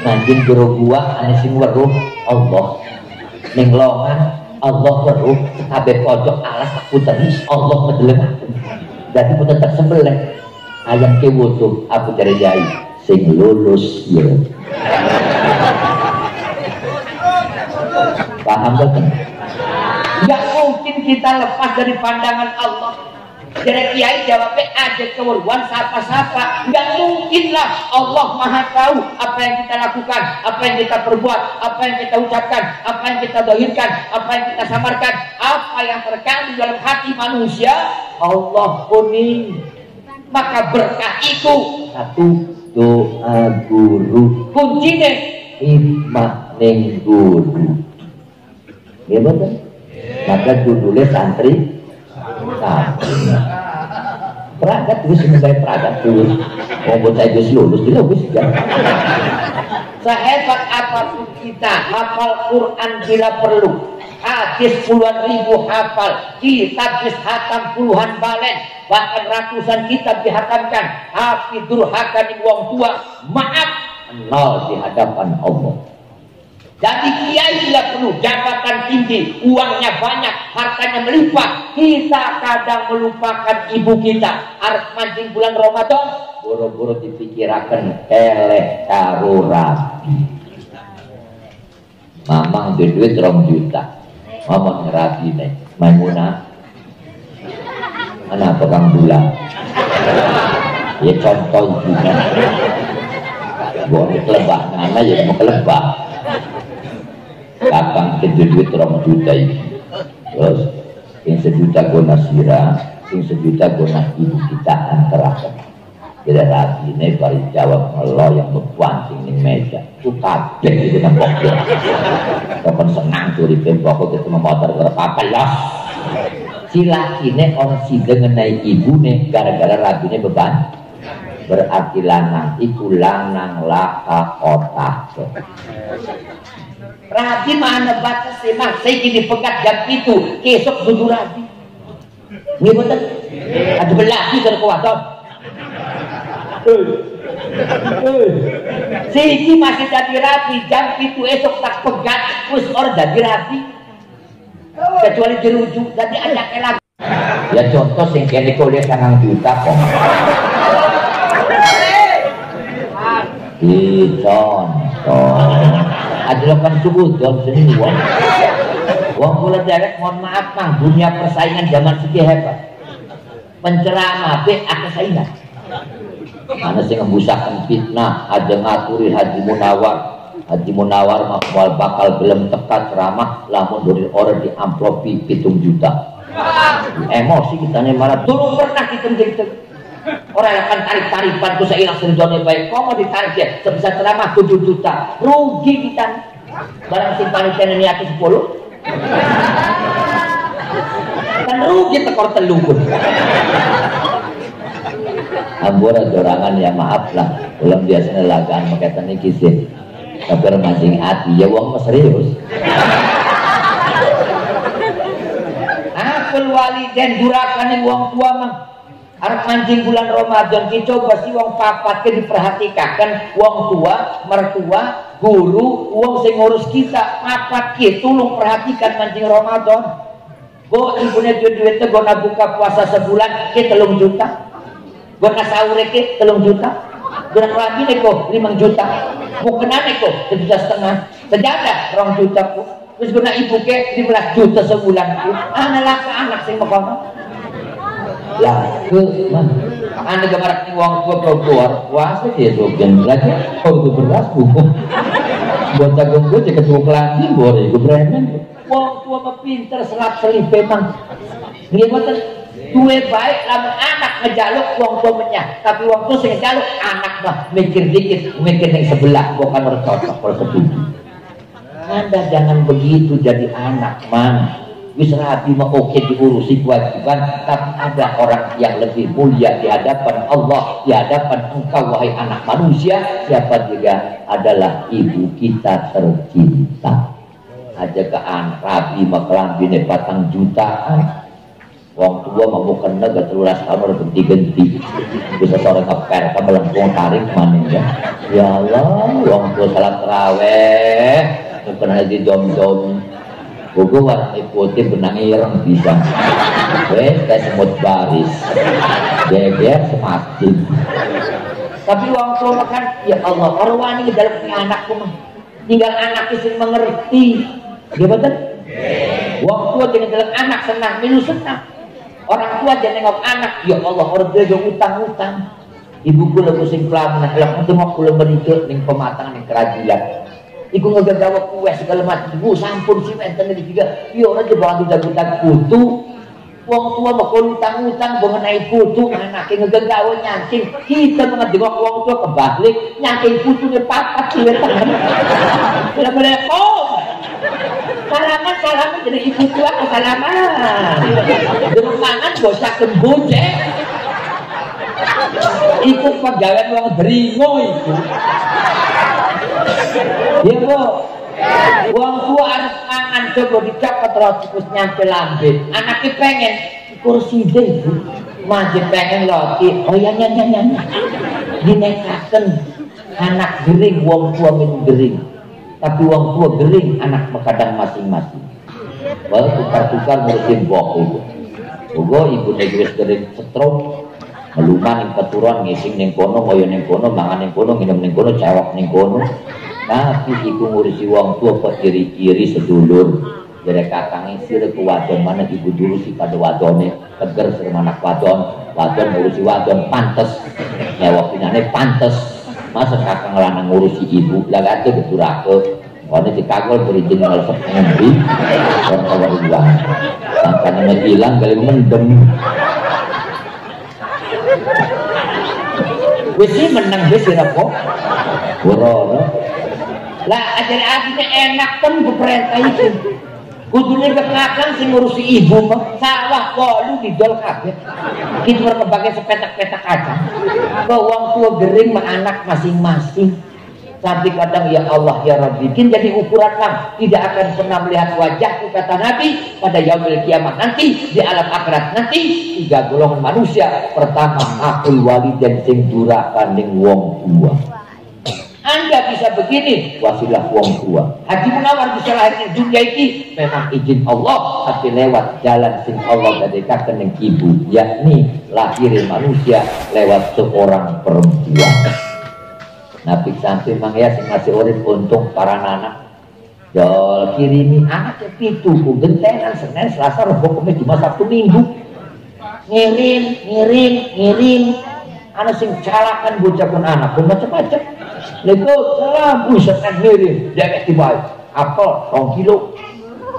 Nanjing jero gua anak sing weruh Allah. Ning longan Allah weruh. Kabeh pojok alas tak puteri Allah ngedeleng. Jadi pun tetap sembelih ayam ke wudu aku cari jai sing lulus ya. Paham betul nggak mungkin kita lepas dari pandangan Allah. Jadi kiai jawabnya ada keweruan siapa-siapa nggak mungkinlah Allah maha tahu apa yang kita lakukan apa yang kita perbuat apa yang kita ucapkan apa yang kita dohirkan apa yang kita samarkan. Apa yang terkandung dalam hati manusia Allah kuning maka berkah itu satu doa guru. kuncinya. Hikmah neng guru. Ya betul maka judulnya santri. Santri. Peragat terus saya peragat terus mau buat saya just lulus dulu wis sehebat apa pun kita hafal Quran bila perlu hadis puluhan ribu hafal kitab hatam puluhan balen bahkan ratusan kitab dihatamkan. Hafi durhaka di uang tua maaf nol di hadapan Allah. Jadi kiai tidak perlu jabatan tinggi uangnya banyak hartanya melimpah. Kita kadang melupakan ibu kita. Harus mancing bulan Ramadan buru-buru dipikirkan eleh karo rapi mamang duit rom juta Mama ngerapi nih Maimunah Mana tukang bulan Ya contoh juga. Boleh kelebah Nana ya mau kelebah Kakang kecil duit orang juta ini? Terus Yang sejuta guna sirah Yang sejuta guna ibu kita antara jadi rapi ini baru jawab Allah yang berpancing di meja. Itu kabeh itu kan pokok. Kapan senang curi pokok itu memotor ke apa lah. Si laki ini orang si mengenai ibu nih gara-gara ini beban. Berarti lanang itu lanang laka otak. Rabi mana batas emang saya gini pegat jam itu kesok butuh rabi. Ini betul. Ada belaki dari kuaton. Siji masih jadi rapi, jam itu esok tak pegat, terus orang jadi rapi. Kecuali dirujuk, jadi ada kelang. Ya contoh sing kene kuliah sangang juta kok. Di contoh. Adalah kan subuh dong sini uang. Wong kula derek mohon maaf Mang, dunia persaingan zaman segi hebat. Penceramah be akeh saingan. Mana sing ngembusahkan fitnah, ada ngaturi Haji Munawar. Haji Munawar mah bakal belum tekat ceramah lamun dari orang di amplopi pitung juta. Emosi kita nih marah. Dulu pernah kita gitu. Orang yang akan tarik taripan ku seilang serjone baik. Kau mau ditarik ya sebesar ceramah 7 juta. Rugi kita. Barang si panitia ini aku 10. Kan rugi tekor telungkun. Ambora dorangan ya maaf lah. Belum biasanya lagaan makanya ini kisih. Tapi mancing hati ya uang serius. Akul dan durakan yang uang tua mang Arab mancing bulan Ramadan kita coba si wong papat ke diperhatikan wong tua, mertua, guru, wong sing ngurus kita papat ke tolong perhatikan mancing Ramadan. Go ibunya duit duitnya go buka puasa sebulan ke telung juta. Go sahur ke telung juta. Go lagi nih kok lima juta. Mau kena nih kok sejuta setengah. Sejadah rong juta kok. Terus guna ibu ke 15 juta sebulan. Anak lah anak sing mau lah ke anda kemarin nih uang tua kau keluar puasa dia sogen lagi kau itu beras buku buat jagung gue jadi ketua kelati boleh gue beremen uang tua mah pinter selap selip memang dia dua baik lama anak ngejaluk uang tua menyah. Tapi uang tua sih ngejaluk anak mah mikir dikit mikir yang sebelah bukan harus cocok kalau setuju. Anda jangan begitu jadi anak man wis rabi mah oke diurusi kewajiban tapi ada orang yang lebih mulia di hadapan Allah di hadapan engkau wahai anak manusia siapa juga adalah ibu kita tercinta. Aja ke an rabi mah kelambi patang jutaan Wong tua mau kena gak terulas kamar genti-genti bisa sore keper kamu lempung tarik mana ya ya Allah wong tua salat teraweh bukan haji dom-dom Buku warna putih benang ireng bisa. Wes kayak semut baris. Geger semakin. Tapi uang tua makan, ya Allah, orang wani dalam punya anakku mah. Tinggal anak istri mengerti. Dia betul? Uang tua jangan dalam anak senang, minus senang. Orang tua jangan nengok anak, ya Allah, orang dia jangan utang-utang. Ibuku lebih sing pelan, nah, lah untuk mau kulo menikah ning pematangan ning kerajian. Iku ngegagawa kue segala macam. Bu sampun sih enten ini juga. Iya orang coba ambil dagutan kutu. Wong tua mau utang-utang mengenai putu anaknya ngegagawa nyancing. Kita mengedengok wong tua kebalik. Nyancing putunya papat sih. Boleh oh. Salaman salaman jadi ibu tua ke salaman. Dengan mangan bocah kembuje. Ikut pegawai wong beringo itu. Ya bu, uang tua harus mangan coba dicopot roti terus nyampe lambe. Anaknya pengen kursi deh bu, masih pengen roti. Oh ya nyanyi nyanyi. Anak gering, uang tua minum gering. Tapi uang tua gering, anak mekadang masing-masing. Wah tukar-tukar ngurusin bok itu. Ugo ibu negeri gering stroke meluman yang keturunan ngising ning kono ngoyo ning kono mangan ning kono minum ning kono cewek ning kono. Tapi iku ngurusi wong tua kok ciri-ciri sedulur. Jadi kakang sir ke wadon mana ibu dulu sih pada wadone teger sering anak wadon. Wadon ngurusi wadon pantes. Nyawa pinane pantes masa kakang lanang ngurusi ibu? Lah ada keturake Wani dikagol berizin ngelesep ngendi Orang kawal uang Makanya hilang kali mendem. Wis menang wis ora kok ora lah ajar adine enak kan perintah itu kudune ke belakang sing ngurusi ibu mah sawah kolu didol kabeh. Kita berkembangnya sepetak-petak aja. Kok uang tua gering mah anak masing-masing. Sampai kadang ya Allah ya Rabbi Bikin jadi ukuran lah Tidak akan pernah melihat wajahku kata Nabi Pada yaumil kiamat nanti Di alam akhirat nanti Tiga golongan manusia. Pertama akul wali dan sing durakan wong tua anda bisa begini. Wasilah wong tua. Haji Munawar bisa lahir di dunia ini. Memang izin Allah tapi lewat jalan sing Allah dadekakan yang ibu yakni lahirin manusia lewat seorang perempuan. Nabi sampai mangya sing ngasih urip untung para anak Dol kirimi anak pitu ku Senin Selasa Rabu Kamis Jumat Sabtu Minggu. Ngirim ngirim ngirim. Anak sing calakan bocah pun anak pun macam-macam lego salam. Buset ngirim dia. Tiba. Apel rong kilo.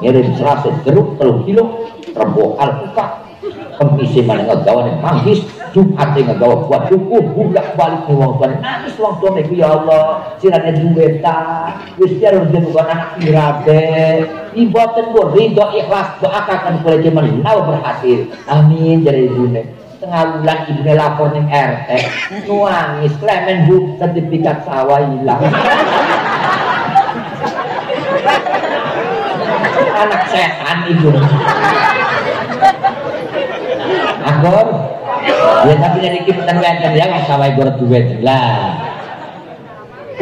Ngirim serasa jeruk telur kilo. Rebo alpukat kemisi mana ngagawa nih manggis. Jumat yang ngagawa buat duku budak balik nih wong tuan. Nangis wong tuan itu ya Allah. Sirane duweta wis dia harus bukan anak irabe ibaten bu ridho ikhlas. Doakan kula jaman nawa berhasil. Amin. Jadi ibune tengah bulan ibunya lapor nih RT nuangis klemen bu sertifikat sawah hilang. Anak setan ibu. Agor ya tapi dari kiputan weten ya nggak sawai gor duit lah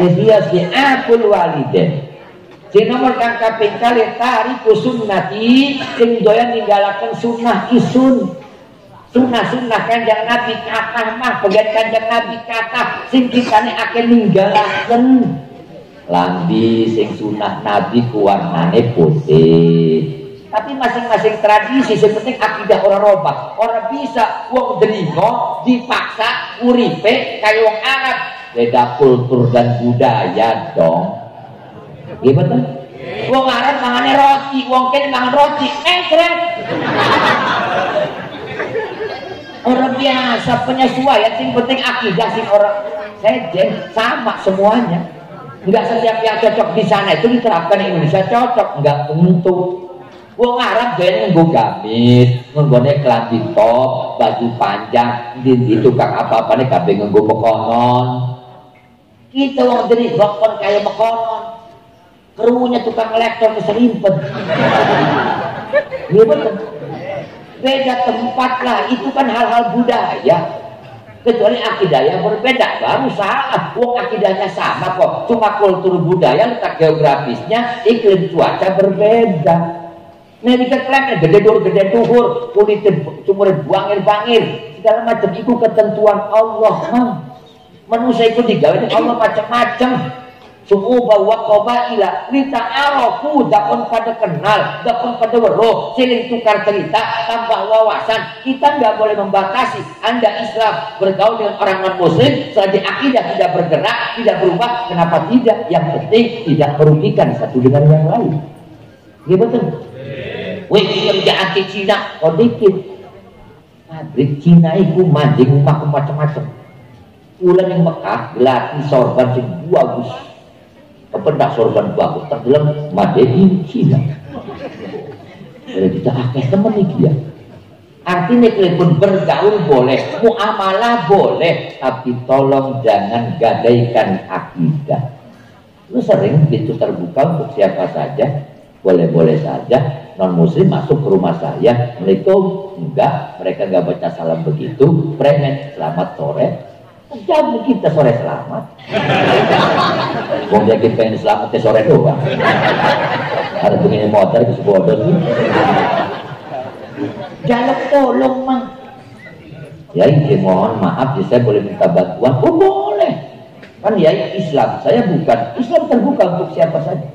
Usia si akul waliden si nomor kang kaping kali tariku sunnati sing doyan sunnah isun sunnah sunnah kanjeng nabi kata mah pegat kanjeng nabi kata sing kitane akan ninggalaken lambi sing sunnah nabi kuwarnane putih. Tapi masing-masing tradisi seperti akidah orang robah orang bisa uang delingo dipaksa uripe kayak wong Arab. Beda kultur dan budaya dong. Gimana wong Arab mangannya roti wong kene mangan roti mekret orang biasa penyesuaian sing penting akidah sing orang sejen sama semuanya enggak setiap yang cocok di sana itu diterapkan di Indonesia cocok enggak tentu Wong Arab gaya nganggo gamis, nggone kelambi top, baju panjang, di, tukang apa-apa nih kabeh nganggo mekonon. Kita wong jadi bokon kayak mekonon. Kerunya tukang lektor keserimpet. Betul. Beda tempat lah, itu kan hal-hal budaya. Kecuali akidah yang berbeda, baru salah. Wong akidahnya sama kok, cuma kultur budaya, letak geografisnya, iklim cuaca berbeda. Nah ini keklaim gede dur gede tuhur, kulit sumur buangir bangir, segala macam itu ketentuan Allah. Manusia itu digawe Allah macam-macam. Sumu bawa koba ila Rita arofu dakon pada kenal dakon pada weruh siling tukar cerita tambah wawasan. Kita nggak boleh membatasi anda Islam bergaul dengan orang non Muslim selagi akidah tidak bergerak tidak berubah kenapa tidak? Yang penting tidak merugikan satu dengan yang lain. Ya betul? Wih kerjaan ke Cina. Kau dikit. Pabrik Cina itu mancing rumah macam-macam. Ulan yang Mekah gelati sorban sing bagus kependak sorban bagus terdalam made Cina. Jadi kita akeh temen nih dia. Artinya kalian bergaul boleh muamalah boleh tapi tolong jangan gadaikan akidah. Lu sering itu terbuka untuk siapa saja? Boleh-boleh saja non muslim masuk ke rumah saya. Assalamualaikum. Enggak mereka enggak baca salam begitu. Premen selamat sore jam kita sore selamat. Wong yakin pengen selamat sore doang. Ada begini motor ke bodoh. Sih jaluk tolong mang. Ya ini mohon maaf ya saya boleh minta bantuan. Oh boleh. Kan ya Islam. Saya bukan. Islam terbuka untuk siapa saja.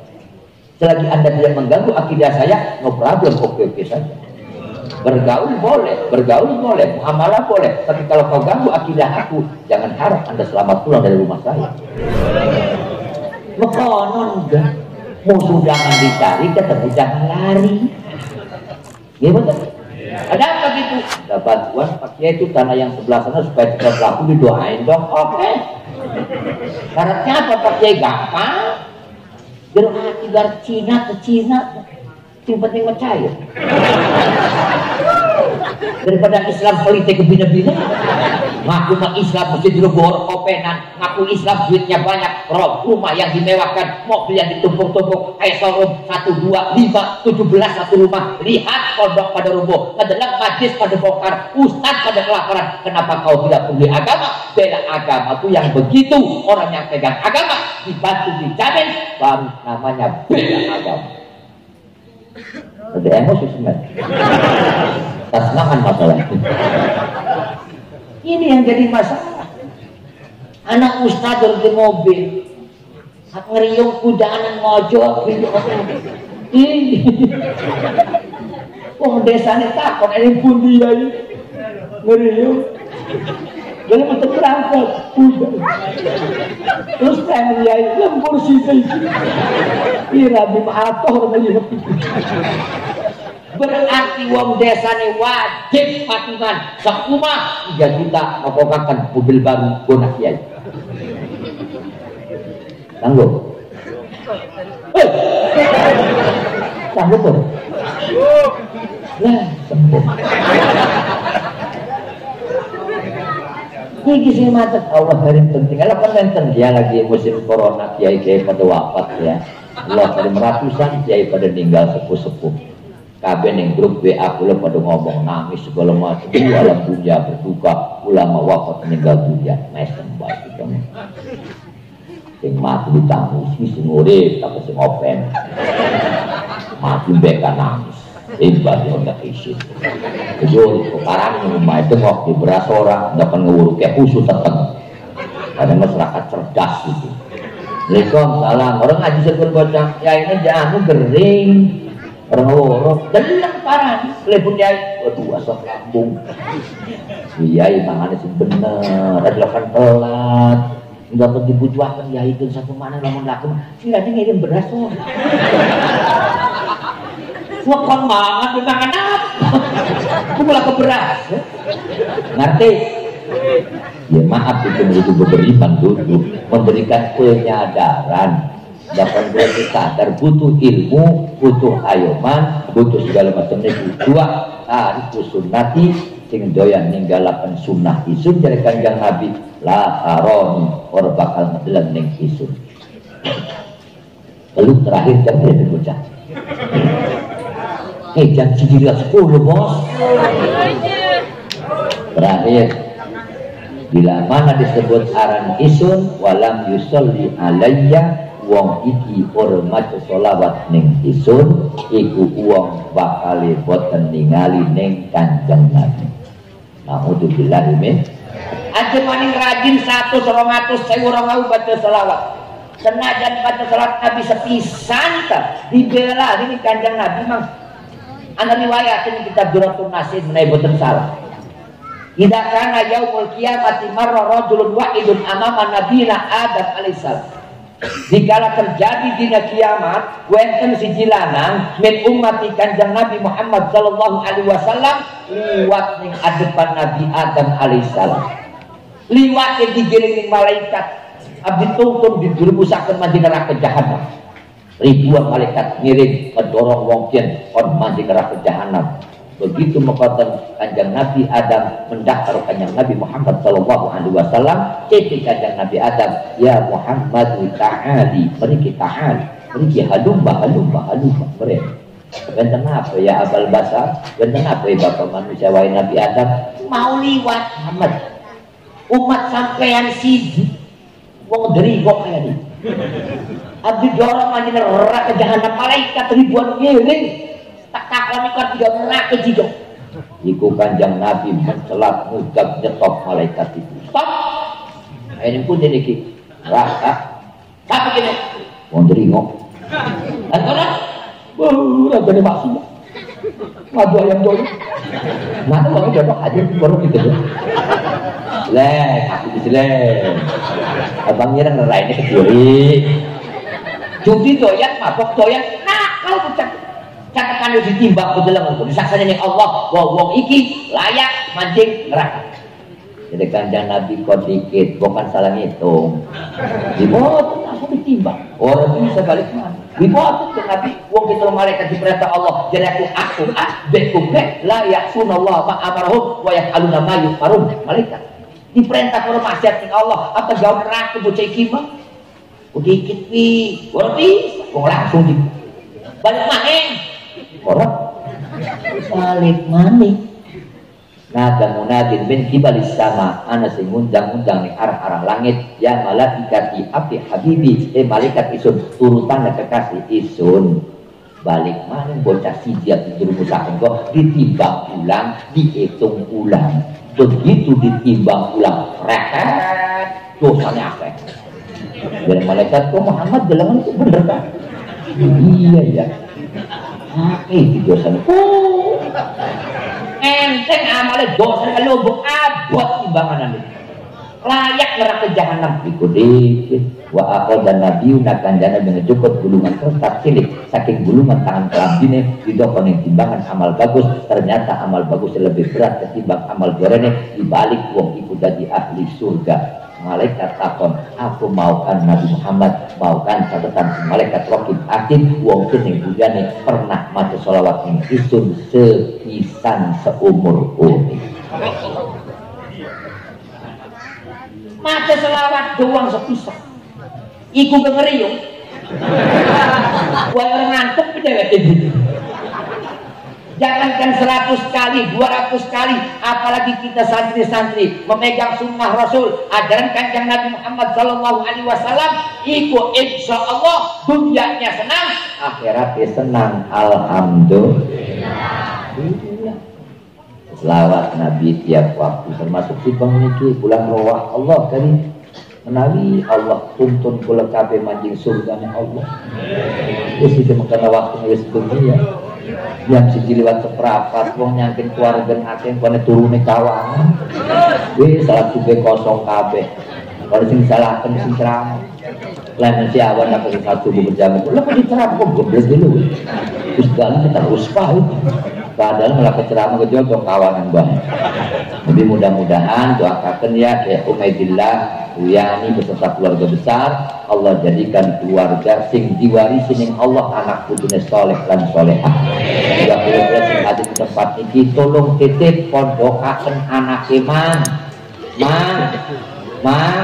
Selagi Anda tidak mengganggu akidah saya, no problem, oke-oke saja. Bergaul boleh, bergaul boleh, muamalah boleh. Tapi kalau kau ganggu akidah aku, jangan harap Anda selamat pulang dari rumah saya. Mekonon enggak. Musuh jangan dicari, ketemu jangan lari. Ya betul. Ada apa gitu? Ada bantuan Kiai itu tanah yang sebelah sana supaya tidak pelaku didoain dong. Oke. Syaratnya apa Pak Kiai? Gampang Biar hati Cina ke Cina. Yang penting percaya. Daripada Islam politik bina-bina. Ngaku mah Islam mesti dulu bor kopenan. Ngaku Islam duitnya banyak. Roh, rumah yang dimewahkan. Mobil yang ditumpuk-tumpuk. Showroom. Satu, dua, lima, tujuh belas satu rumah. Lihat pondok pada rubuh. Kedelak majlis pada bongkar. Ustaz pada kelaparan. Kenapa kau tidak peduli agama? Bela agama itu yang begitu. Orang yang pegang agama. Dibantu dijamin. Baru namanya bela agama. Ada emosi sebenarnya. Tasnakan masalah itu. Ini yang jadi masalah. Anak ustaz di mobil. ngeriung kudanan ngojo gitu Wong desane takon ini pundi ya ngeriung jadi berangkat kuda terus kan ya lembur sih ira bim ator melihat. Berarti wong desane wajib patungan sakumah 3 juta ngokokakan mobil baru guna kiai eh sanggup tuh. Lah sembuh ini sih mata Allah hari penting. Kalau nonton dia lagi musim corona kiai kiai pada wafat ya. Allah pada ratusan kiai pada meninggal sepuh sepuh kabeh ning grup WA kula pada ngomong nangis segala macam. Alam dunia berduka ulama wafat meninggal dunia. Mes tembak itu sing mati ditangis sing urip tapi sing open. Mati beka nangis Imbas yang nggak isi. Jadi sekarang rumah itu kok di beras orang dapat nguruk kayak khusus tetap. Ada masyarakat cerdas gitu. Waalaikumsalam. Orang ngaji sebelum bocah, ya ini jamu kering orang loro deleng parah telepon yai waduh asap lambung iya tangannya sih bener ada kan telat nggak perlu dibujuakan ya itu satu mana lamun laku siranya ngirim beras ngekon banget dimakan apa kumula ke beras ngerti? Ya maaf itu begitu beriman dulu memberikan penyadaran. Dapat berarti sadar butuh ilmu butuh ayoman butuh segala macam itu dua harus sunnati sing doyan ninggalakan sunnah isun dari kanjang nabi la haroni or bakal ngedelan ning isun. Lalu terakhir jam berapa bocah eh jam sembilan sepuluh bos. Terakhir. Bila mana disebut aran isun walam yusolli alayya wong iki hormat sholawat ning isun iku wong bakal boten ningali ning kanjeng Nabi. Alhamdulillah min Aja maning rajin satu serong atus sewu rong baca sholawat senajan baca sholawat Nabi sepisan ta dibela ini kanjeng Nabi mang ana riwayat ini kita duratun nasib menai boten salah Ida kana yaumul kiamati marra rajulun wahidun amama nabiyina Adam alaihissalam Dikala terjadi dina kiamat, wenten si jilanang min ummati kanjeng Nabi Muhammad sallallahu alaihi wasallam liwat ning adepan Nabi Adam alaihissalam. Liwat digiring malaikat. Abdi tuntun dijerumusakeun mandi neraka jahanam. Ribuan malaikat ngiring mendorong wong kian kon mandi neraka jahanam. Begitu mengatakan kanjeng Nabi Adam mendaftar kanjeng Nabi Muhammad Sallallahu Alaihi Wasallam, cek kanjeng Nabi Adam, ya Muhammad ta'ali, pergi ta'ali, pergi halumba halumba halumba mereka. Benten apa ya abal basar? Benten apa ya bapak manusia wahai Nabi Adam? Mau liwat Muhammad. Umat sampean siji. Wong dari kok kayak ini. Abdi dorong mandi neraka jahanam malaikat ribuan ngiring tak takoni kok tidak neraka juga Iku kanjang Nabi mencelat mudab nyetop malaikat itu. Stop. Ini pun jadi ki. Rasa. Tapi gini. Mau ngok. Dan orang. Wah, jadi maksudnya. Ngadu ayam dulu. Nah, kalau udah aja baru gitu ya. Leh, aku di sini. Abangnya ngerainnya kecuri. Judi doyan, mabok doyan. Kalau pecah katakan harus ditimbang bedelang itu disaksikan nih Allah bahwa wong iki layak mancing neraka. Jadi kanjang Nabi kok dikit bukan salah ngitung. Dibuat langsung ditimbang. Orang bisa balik mana dibuat ke Nabi wong kita malaikat diperintah Allah jadi aku aku ah beku be layak sunallah amarhum wa yaf'aluna ma yufarun malaikat. Diperintah kalau maksiat Allah atau gaul neraka bocah kima dikit pi. Orang bisa langsung di balik mana orang salib manik naga munadin bin kibalis sama ana sing ngundang-undang ning arah-arah langit. Ya malaikat api habibi. Eh malaikat isun. Turutan kekasih isun. Balik mana bocah sidia dijerumusakan kok ditimbang ulang dihitung ulang. Begitu ditimbang ulang rehat dosanya apa dan malaikat kok Muhammad jalan itu bener kan iya ya Oke, di dosa oh enteng amalnya dosa kalau bu abot timbangan itu layak neraka jahanam dikit. Wa akal dan nabi nakan jana dengan cukup gulungan kertas cilik. Saking gulungan tangan kelambine didokon yang timbangan amal bagus. Ternyata amal bagus lebih berat ketimbang amal jorene dibalik wong ikut jadi ahli surga malaikat takon aku maukan Nabi Muhammad maukan catatan malaikat rokib akib wong sing bujane pernah maca sholawat ing isun sepisan seumur umur. Maca selawat doang sepisah iku kengeriung Wah orang ngantuk gitu Jangankan 100 kali, 200 kali, apalagi kita santri-santri memegang sunnah Rasul, ajaran kanjeng Nabi Muhammad Sallallahu Alaihi Wasallam, ikut insya Allah dunianya senang, akhiratnya senang. Alhamdulillah. Selawat Nabi tiap waktu, termasuk si pemiliki bulan roh Allah kali menawi Allah tuntun kula kabeh manjing surgane Allah. Wis iki mengkana waktu wis dunia. Yang siji liwat seprapat wong nyangkin keluarga akeh kene turune kawangan. Wis salah tuwe kosong kabeh. Kalau sing salahkan sing ceramah. Lain si awan aku satu buku jamin. Lah kok kok goblok dulu. Terus galak kita harus pahit. Padahal malah ceramah ke jodoh kawanan banget. Jadi mudah-mudahan doakan ya ya Umaydillah Yani beserta keluarga besar Allah jadikan keluarga sing diwarisi ning Allah anak putune soleh dan solehah ya kira sing ada di tempat ini tolong titip pondokaken anak iman man man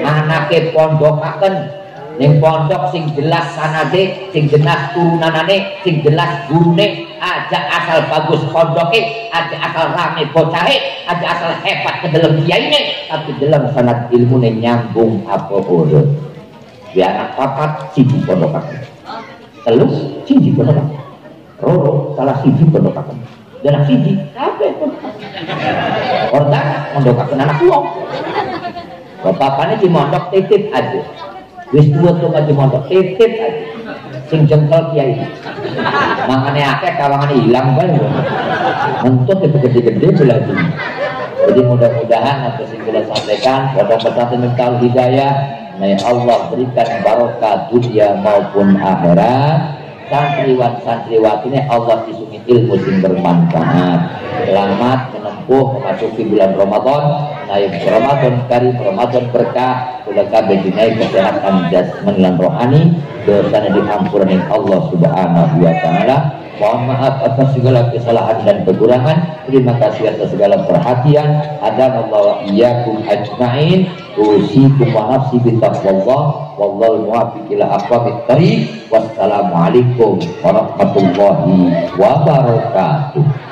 anake pondokaken ning pondok sing jelas sanade sing jelas turunanane sing jelas gurune aja asal bagus pondoke aja asal rame bocahe aja asal hebat ke dalam kiainya tapi dalam sanad ilmu nyambung apa urut ya anak papat siji pondokaken telu siji pondokaken roro salah siji pondokaken dan siji kabeh pondokaken ordak pondokaken anak wong. Bapaknya di mondok titip aja wis tua tuh maju mondok. Titip sing jengkel kiai. Makanya akeh kawangan hilang kan untuk itu gede-gede belajar jadi mudah-mudahan apa sing kita sampaikan pesantren mental hidayah May Allah berikan barokah dunia maupun akhirat. Santriwan santriwat ini Allah isungi ilmu sing bermanfaat. Selamat menempuh memasuki bulan Ramadan naik Ramadan karim Ramadan berkah kula kabeh dinaik kesehatan jasmani lan rohani dosanya diampuni Allah subhanahu wa ta'ala Mohon maaf atas segala kesalahan dan kekurangan. Terima kasih atas segala perhatian. Ada Allah iyyakum ajmain. Usikum wa nafsi bi taqwallah. Wallahu muwaffiq ila aqwamit thariq. Wassalamualaikum warahmatullahi wabarakatuh.